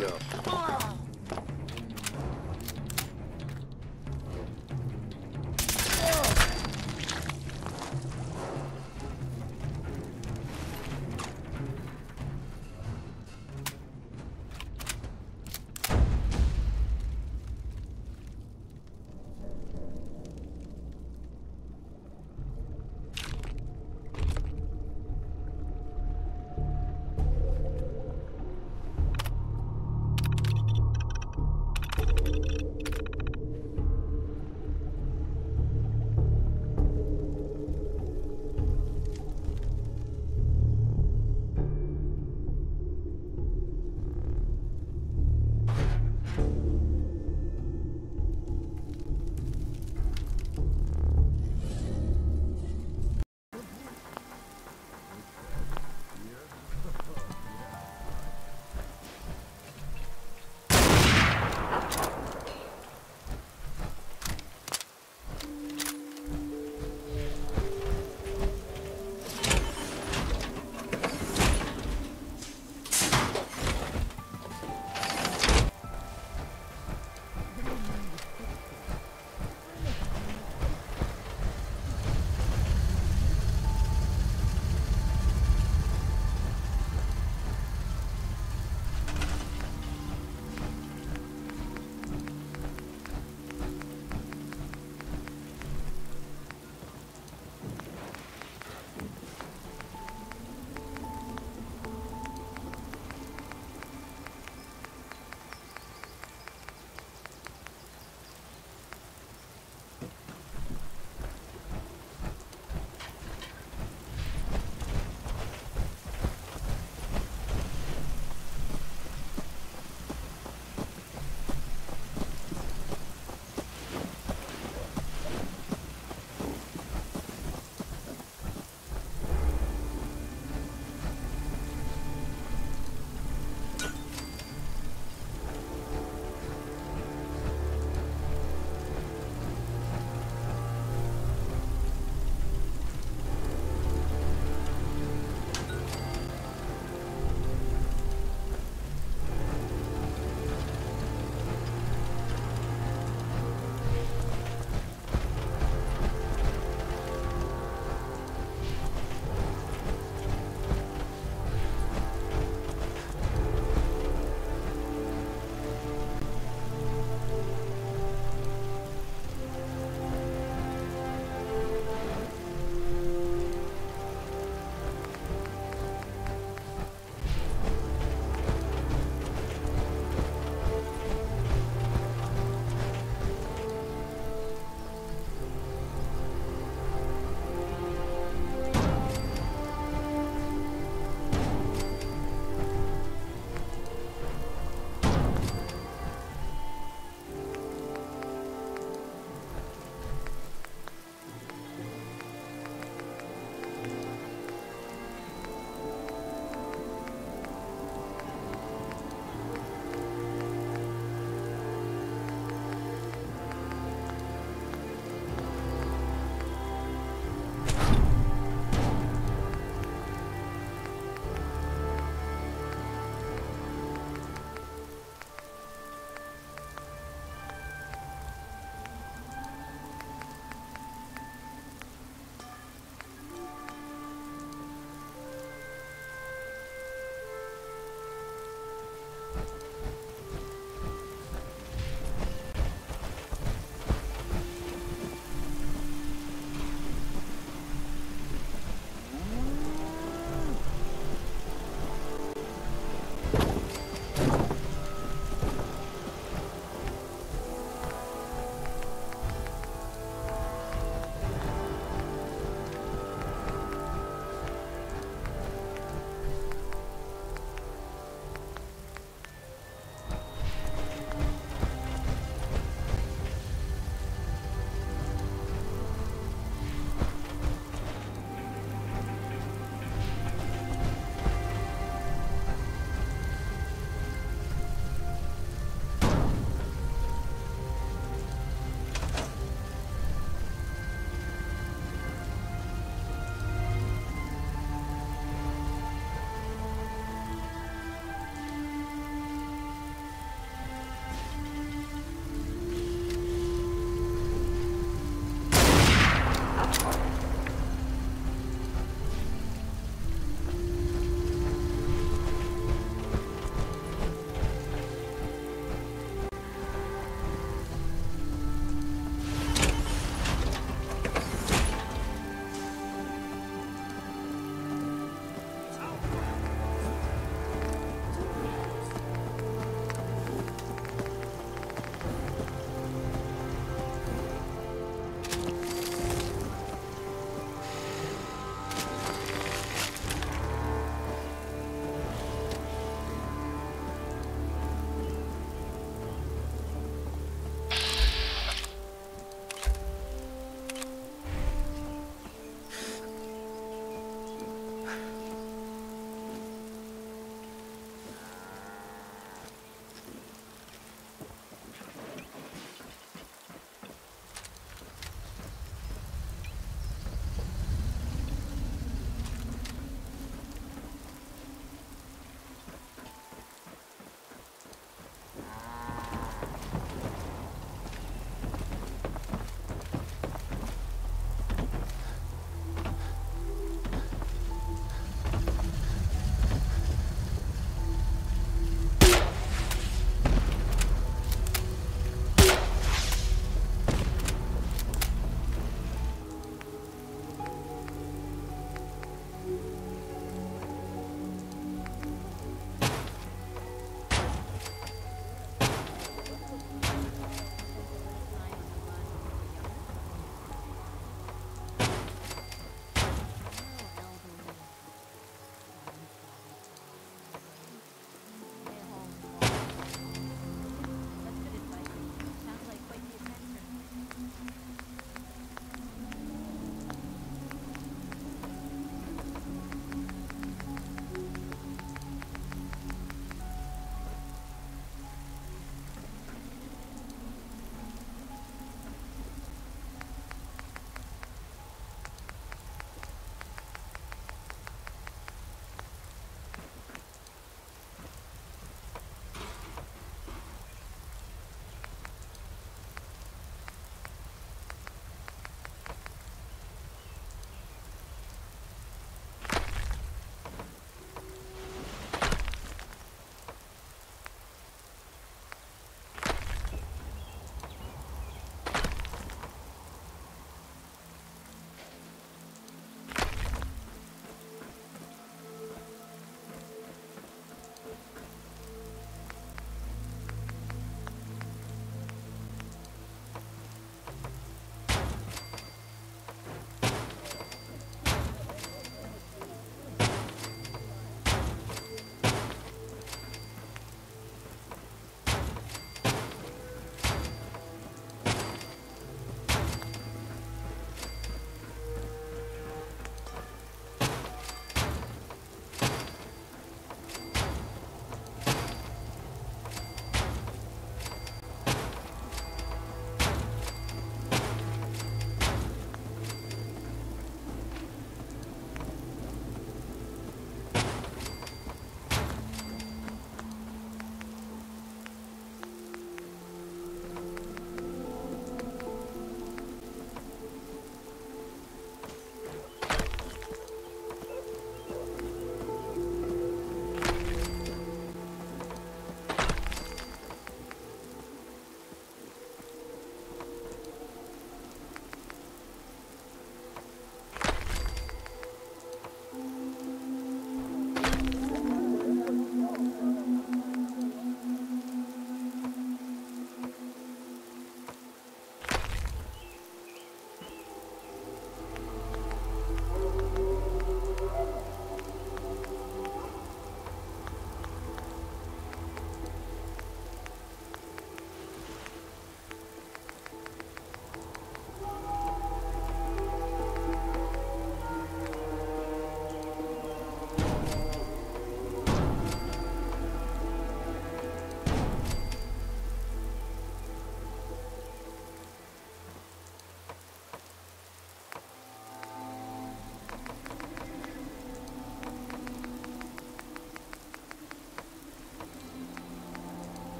Go.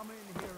coming in here.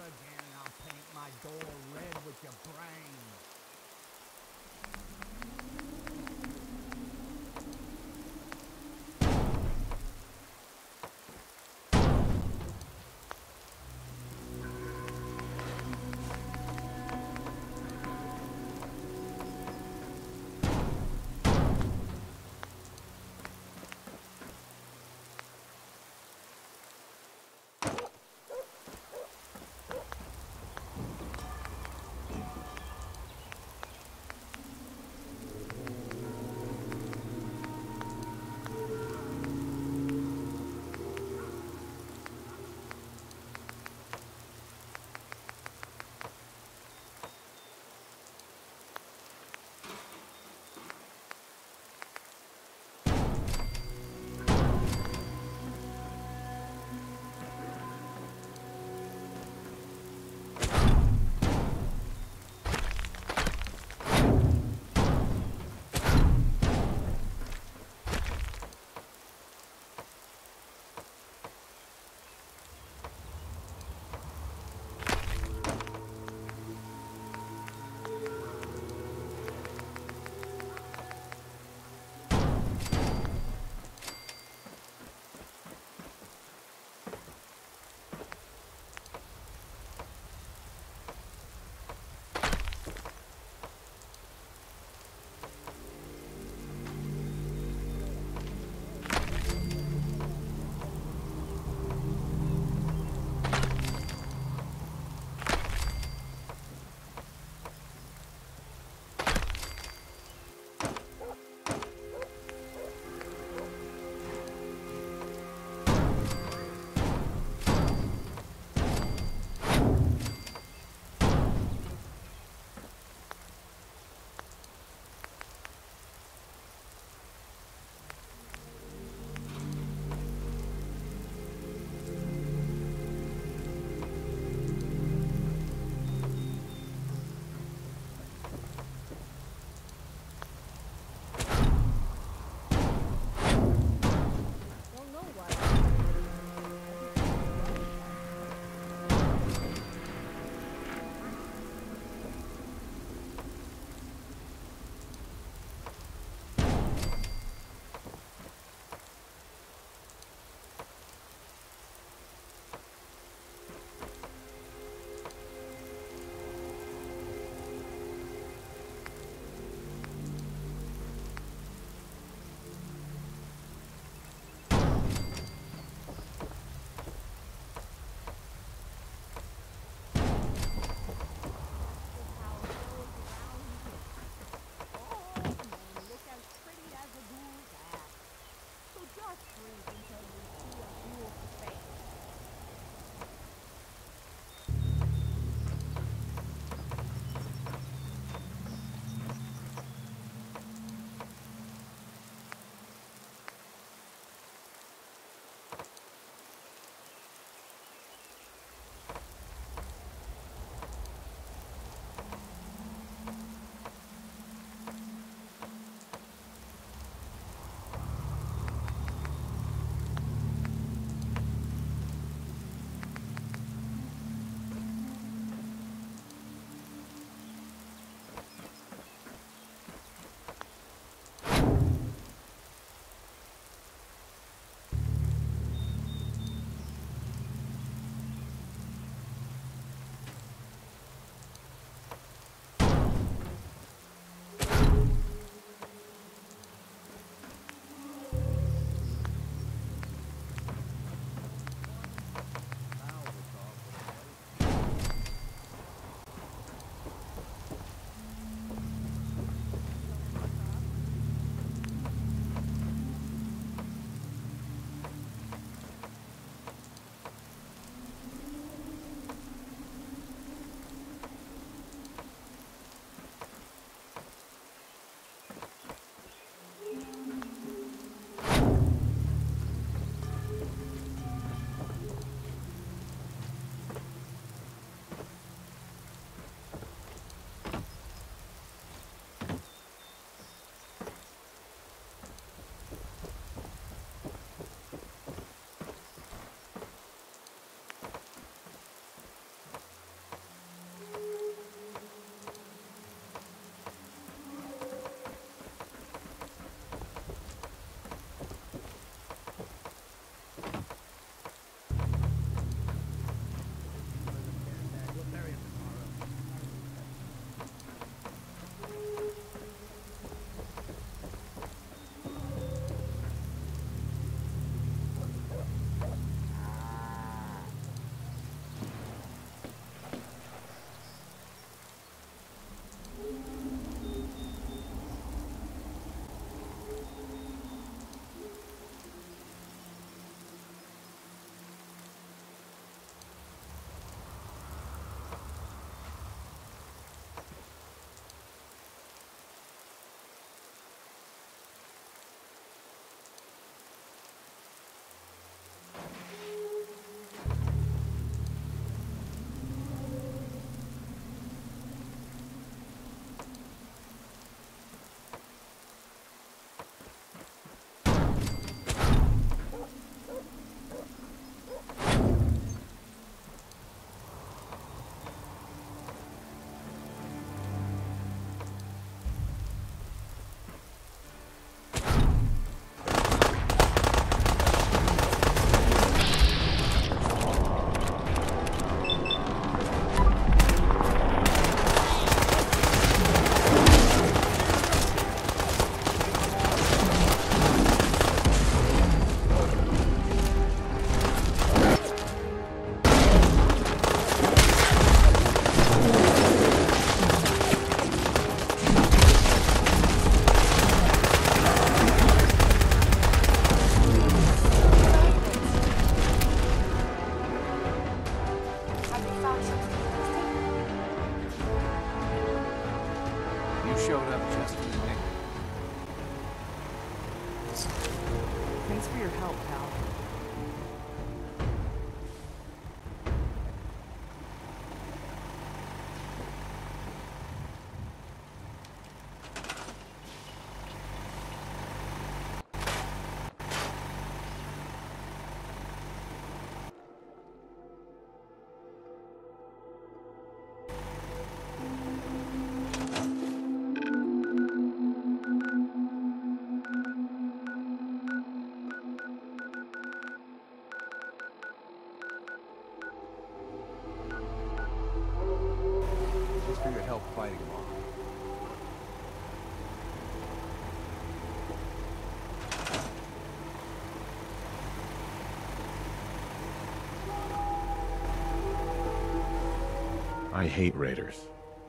Hate raiders.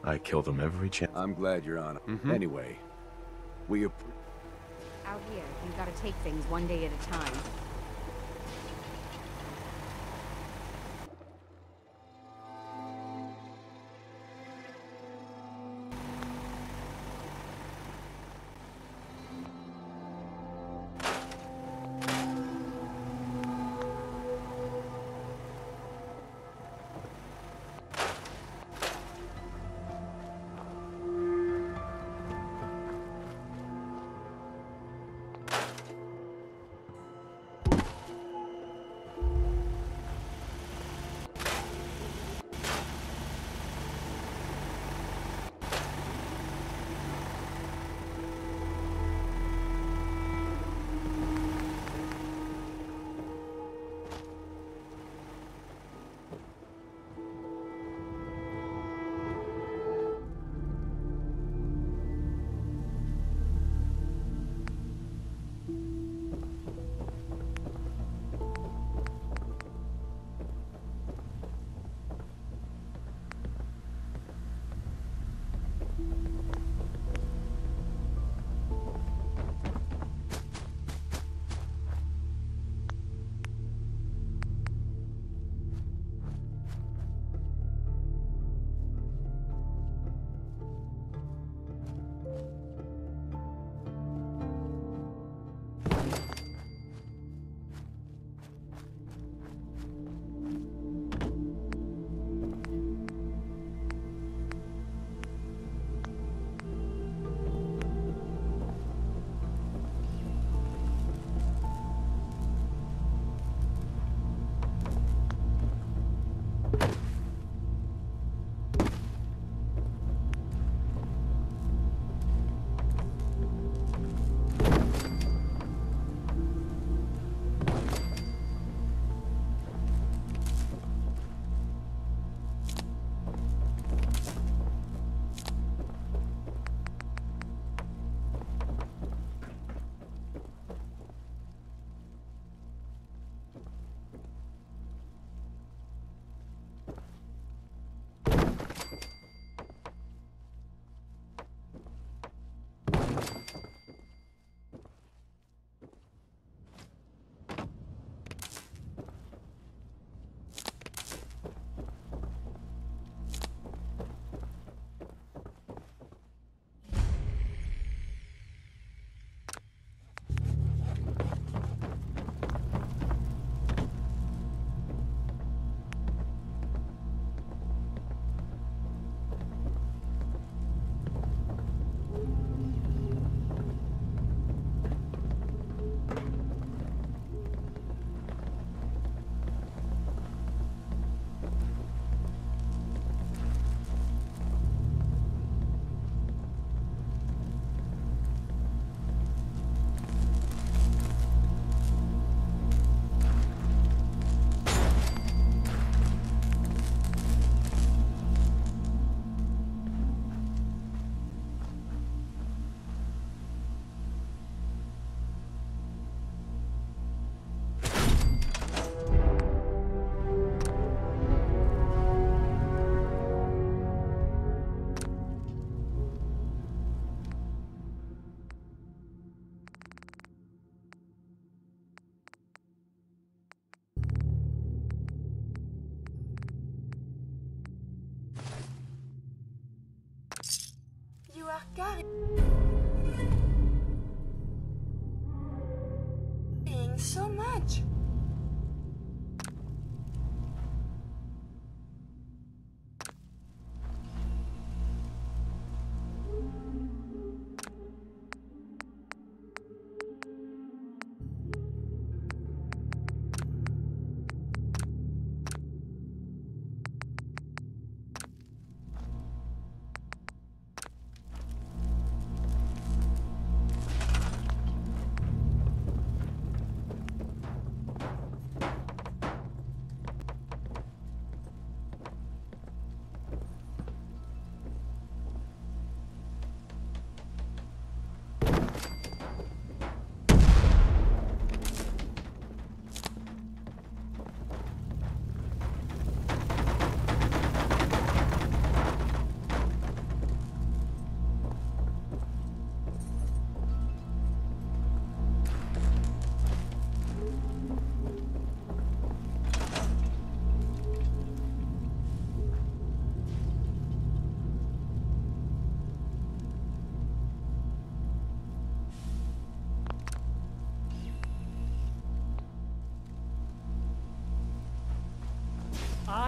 I kill them every chance. I'm glad you're on it. Mhm. Anyway, we ap- Out here, you gotta take things one day at a time.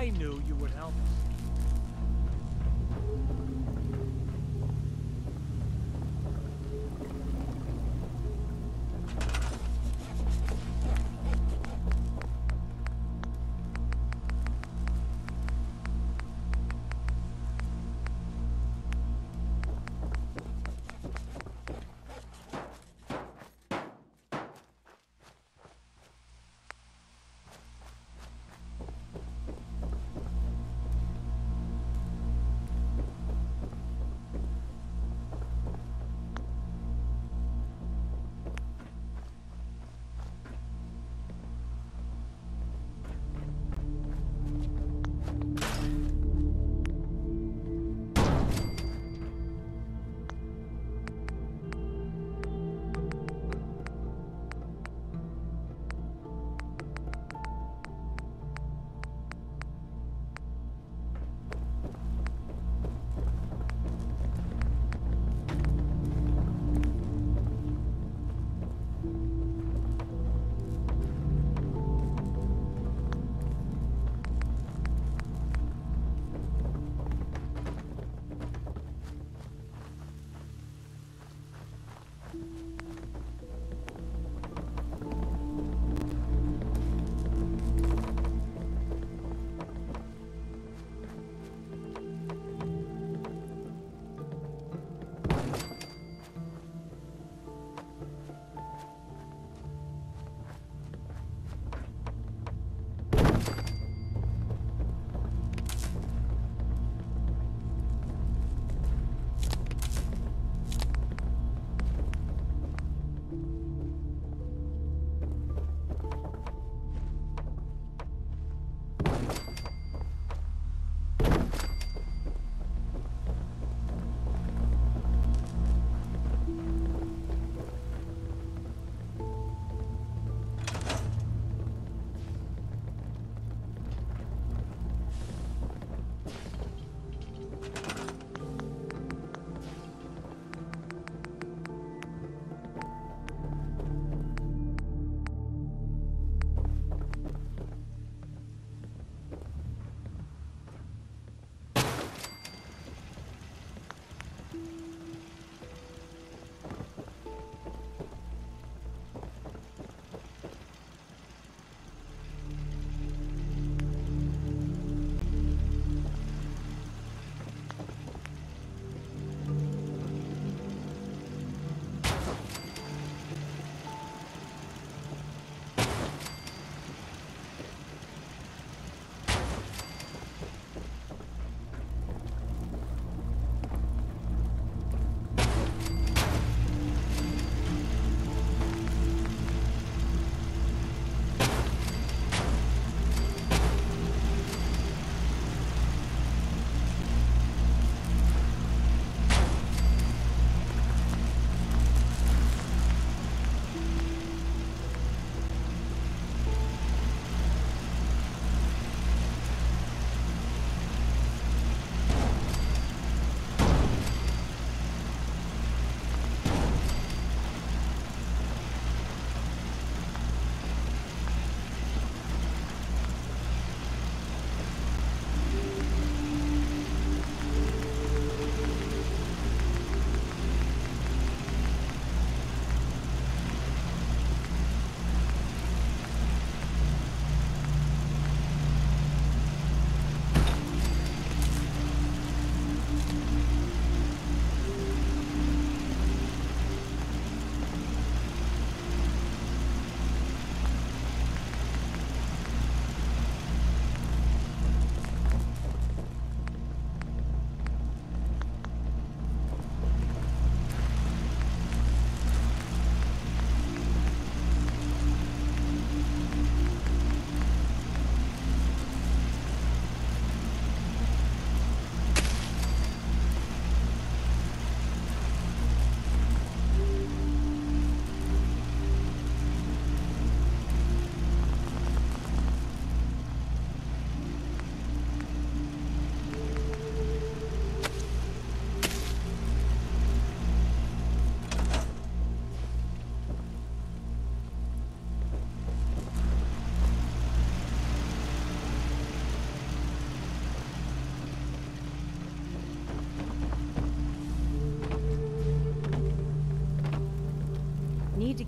I knew you would help us.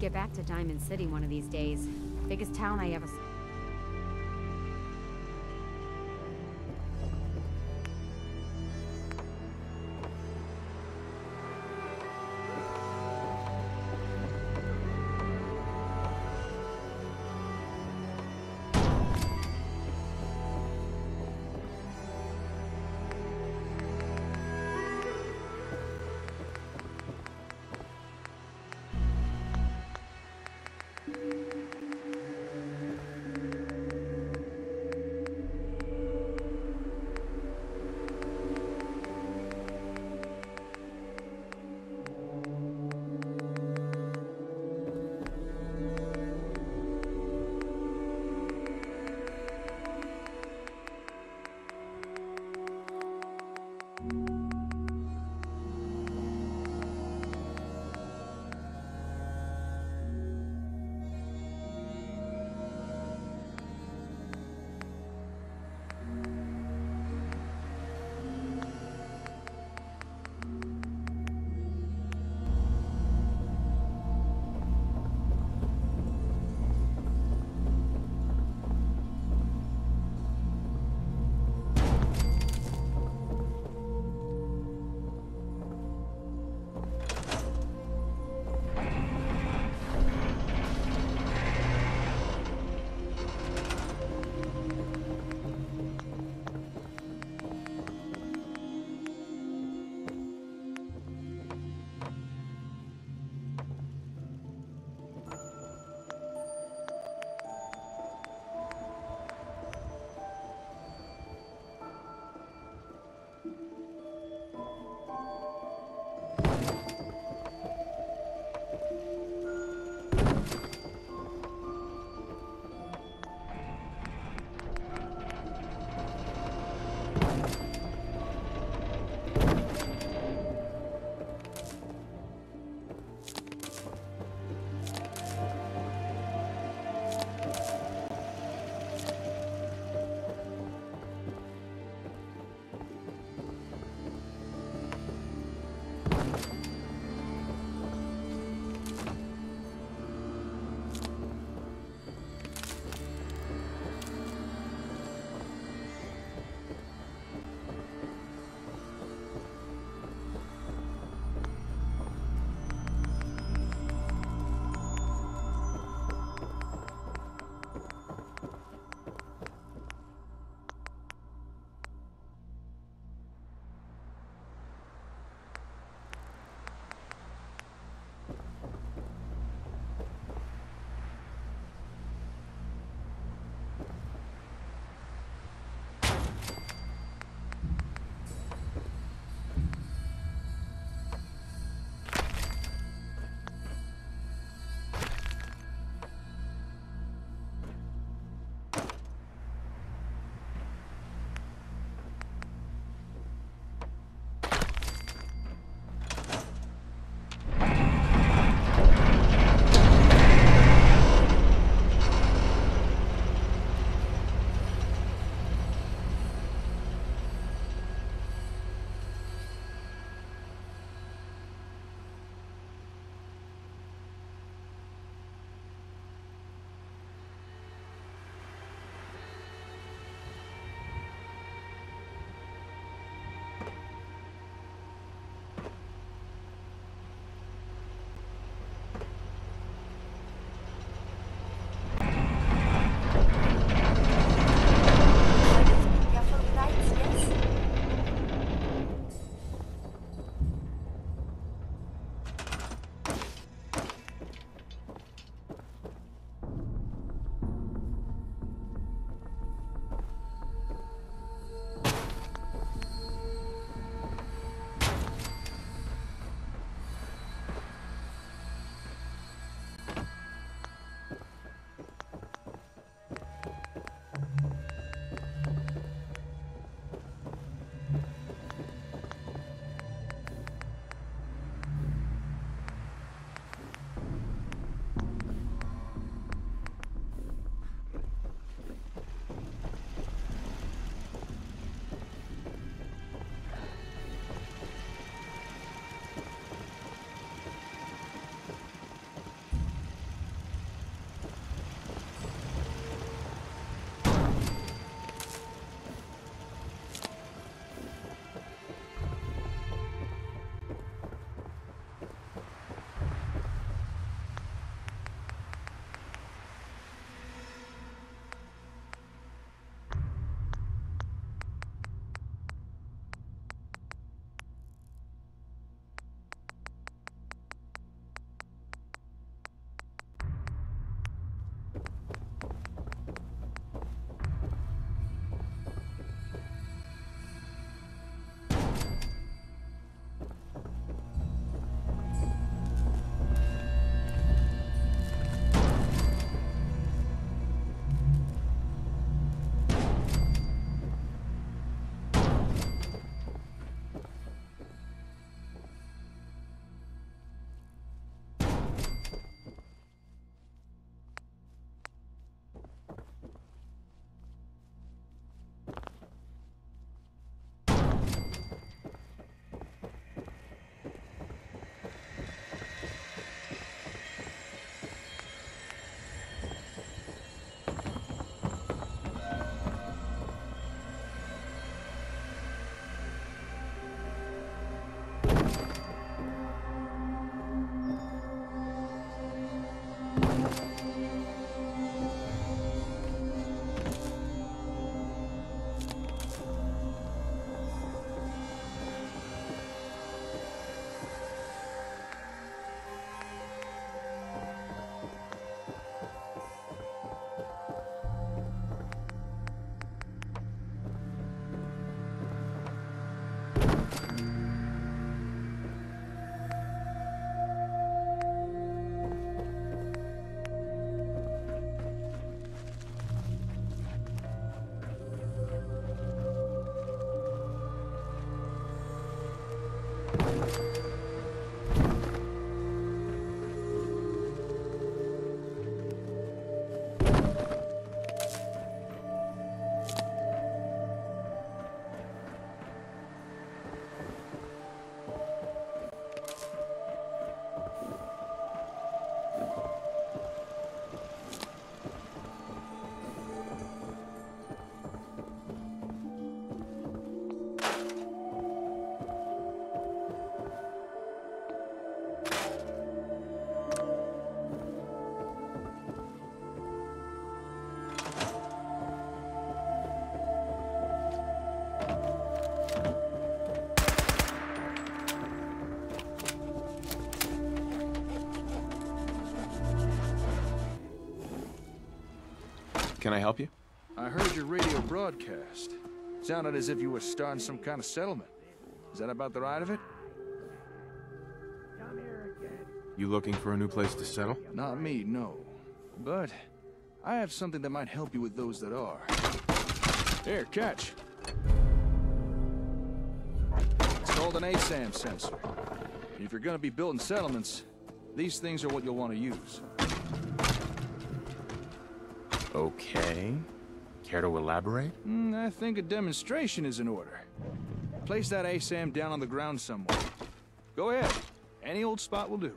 Get back to Diamond City one of these days. Biggest town I ever... Can I help you? I heard your radio broadcast. Sounded as if you were starting some kind of settlement. Is that about the right of it? You looking for a new place to settle? Not me, no. But I have something that might help you with those that are. Here, catch. It's called an ASAM sensor. If you're gonna be building settlements, these things are what you'll want to use. Okay. Care to elaborate? Mm, I think a demonstration is in order. Place that ASAM down on the ground somewhere. Go ahead. Any old spot will do.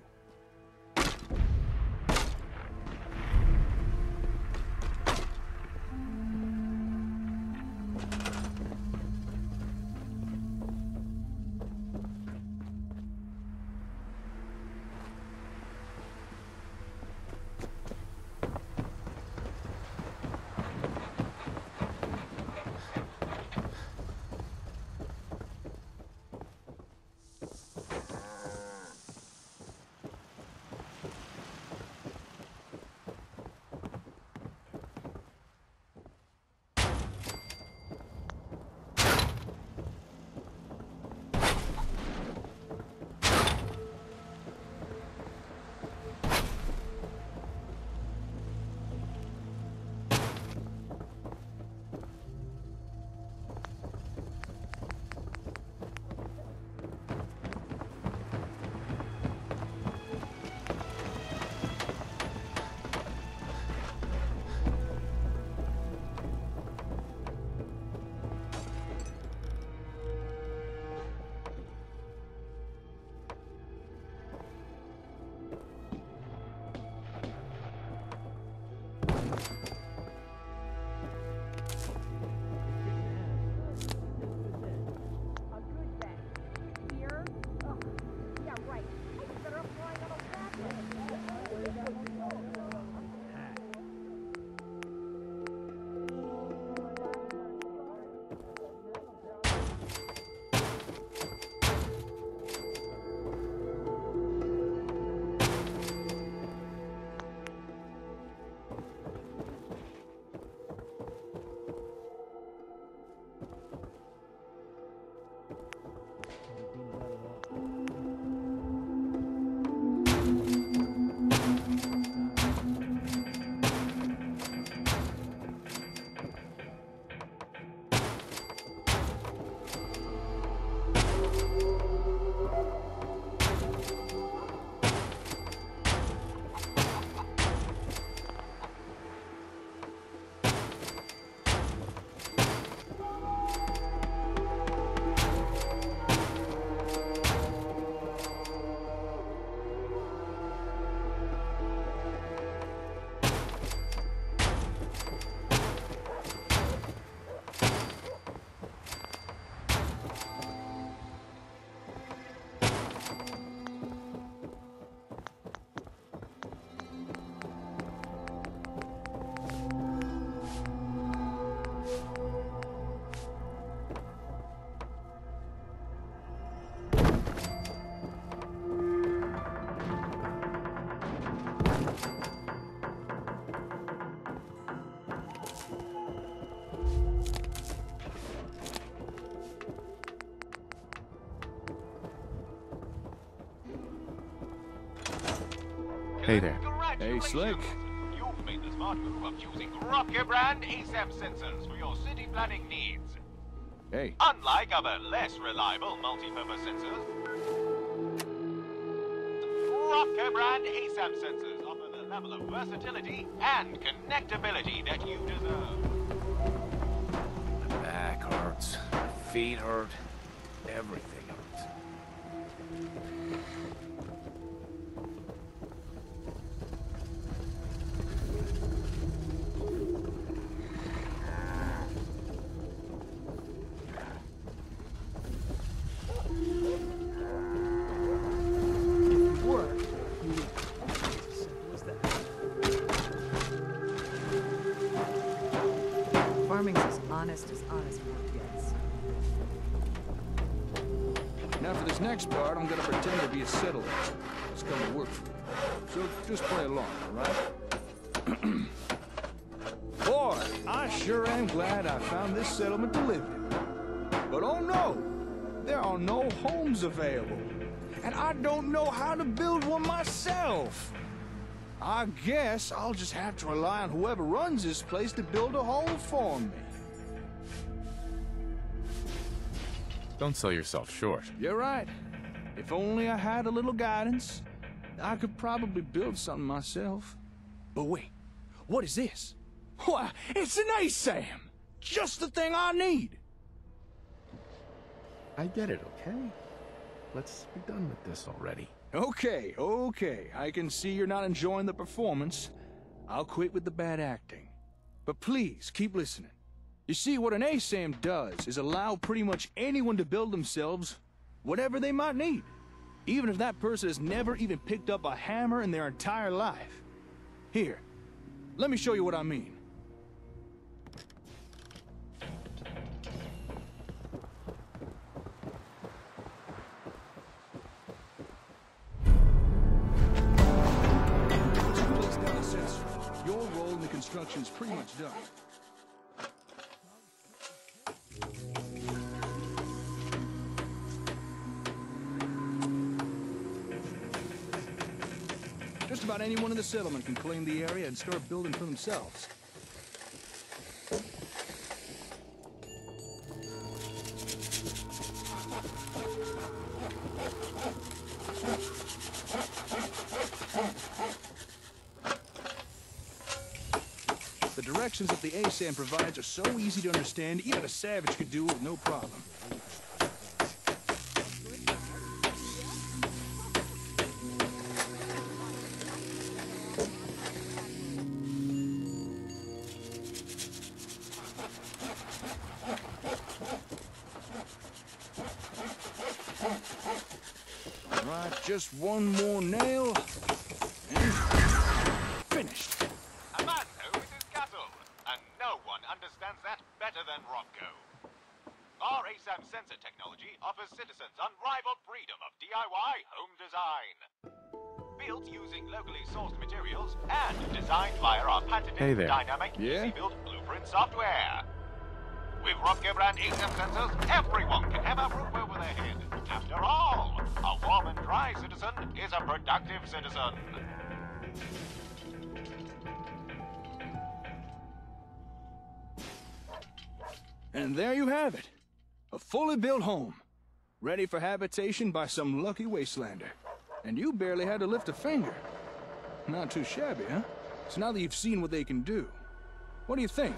Hey there. Hey, Slick. You've made the smart move of choosing RobCo brand ASAM sensors for your city planning needs. Hey. Unlike other less reliable multi-purpose sensors, the RobCo brand ASAM sensors offer the level of versatility and connectability that you deserve. My back hurts, my feet hurt, everything guess I'll just have to rely on whoever runs this place to build a home for me. Don't sell yourself short. You're right. If only I had a little guidance, I could probably build something myself. But wait, what is this? Why, it's an ASAM! Just the thing I need! I get it, okay? Let's be done with this already. Okay, okay. I can see you're not enjoying the performance. I'll quit with the bad acting. But please, keep listening. You see, what an ASAM does is allow pretty much anyone to build themselves whatever they might need. Even if that person has never even picked up a hammer in their entire life. Here, let me show you what I mean. Role in the construction is pretty much done. Just about anyone in the settlement can claim the area and start building for themselves. Directions that the ASAM provides are so easy to understand, even a savage could do it with no problem. Right, just one more nail. Hey there. dynamic Yeah? easy-build blueprint software. With Robco brand ASAM sensors, everyone can have a roof over their head. After all, a warm and dry citizen is a productive citizen. And there you have it. A fully built home. Ready for habitation by some lucky wastelander. And you barely had to lift a finger. Not too shabby, huh? So now that you've seen what they can do, what do you think?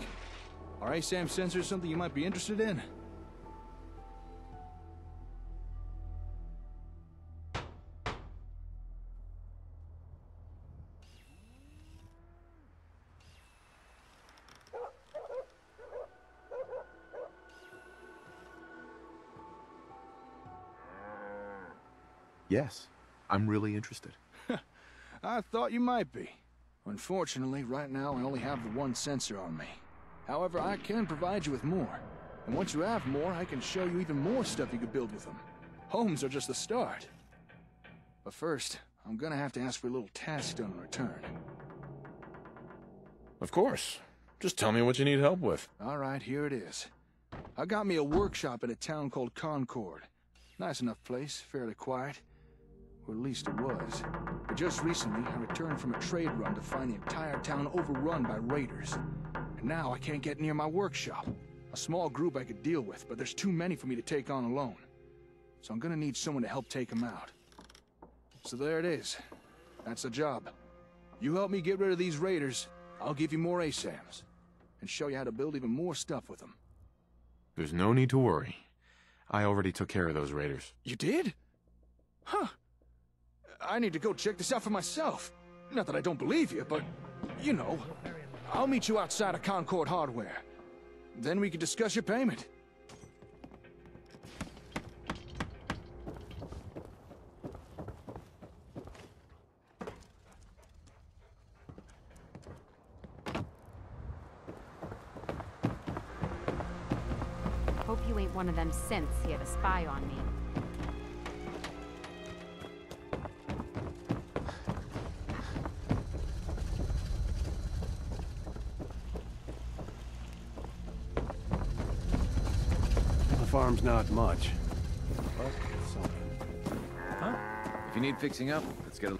Are ASAM sensors something you might be interested in? Yes, I'm really interested. (laughs) I thought you might be. Unfortunately, right now I only have the one sensor on me. However, I can provide you with more. And once you have more, I can show you even more stuff you could build with them. Homes are just the start. But first, I'm gonna have to ask for a little task done in return. Of course. Just tell me what you need help with. All right, here it is. I got me a workshop in a town called Concord. Nice enough place, fairly quiet. Or at least it was. But just recently, I returned from a trade run to find the entire town overrun by raiders. And now I can't get near my workshop. A small group I could deal with, but there's too many for me to take on alone. So I'm gonna need someone to help take them out. So there it is. That's the job. You help me get rid of these raiders, I'll give you more ASAMs. And show you how to build even more stuff with them. There's no need to worry. I already took care of those raiders. You did? Huh. I need to go check this out for myself. Not that I don't believe you, but, you know. I'll meet you outside of Concord Hardware. Then we can discuss your payment. Hope you ain't one of them synths here to spy on me. The farm's not much. Something. If you need fixing up, let's get a...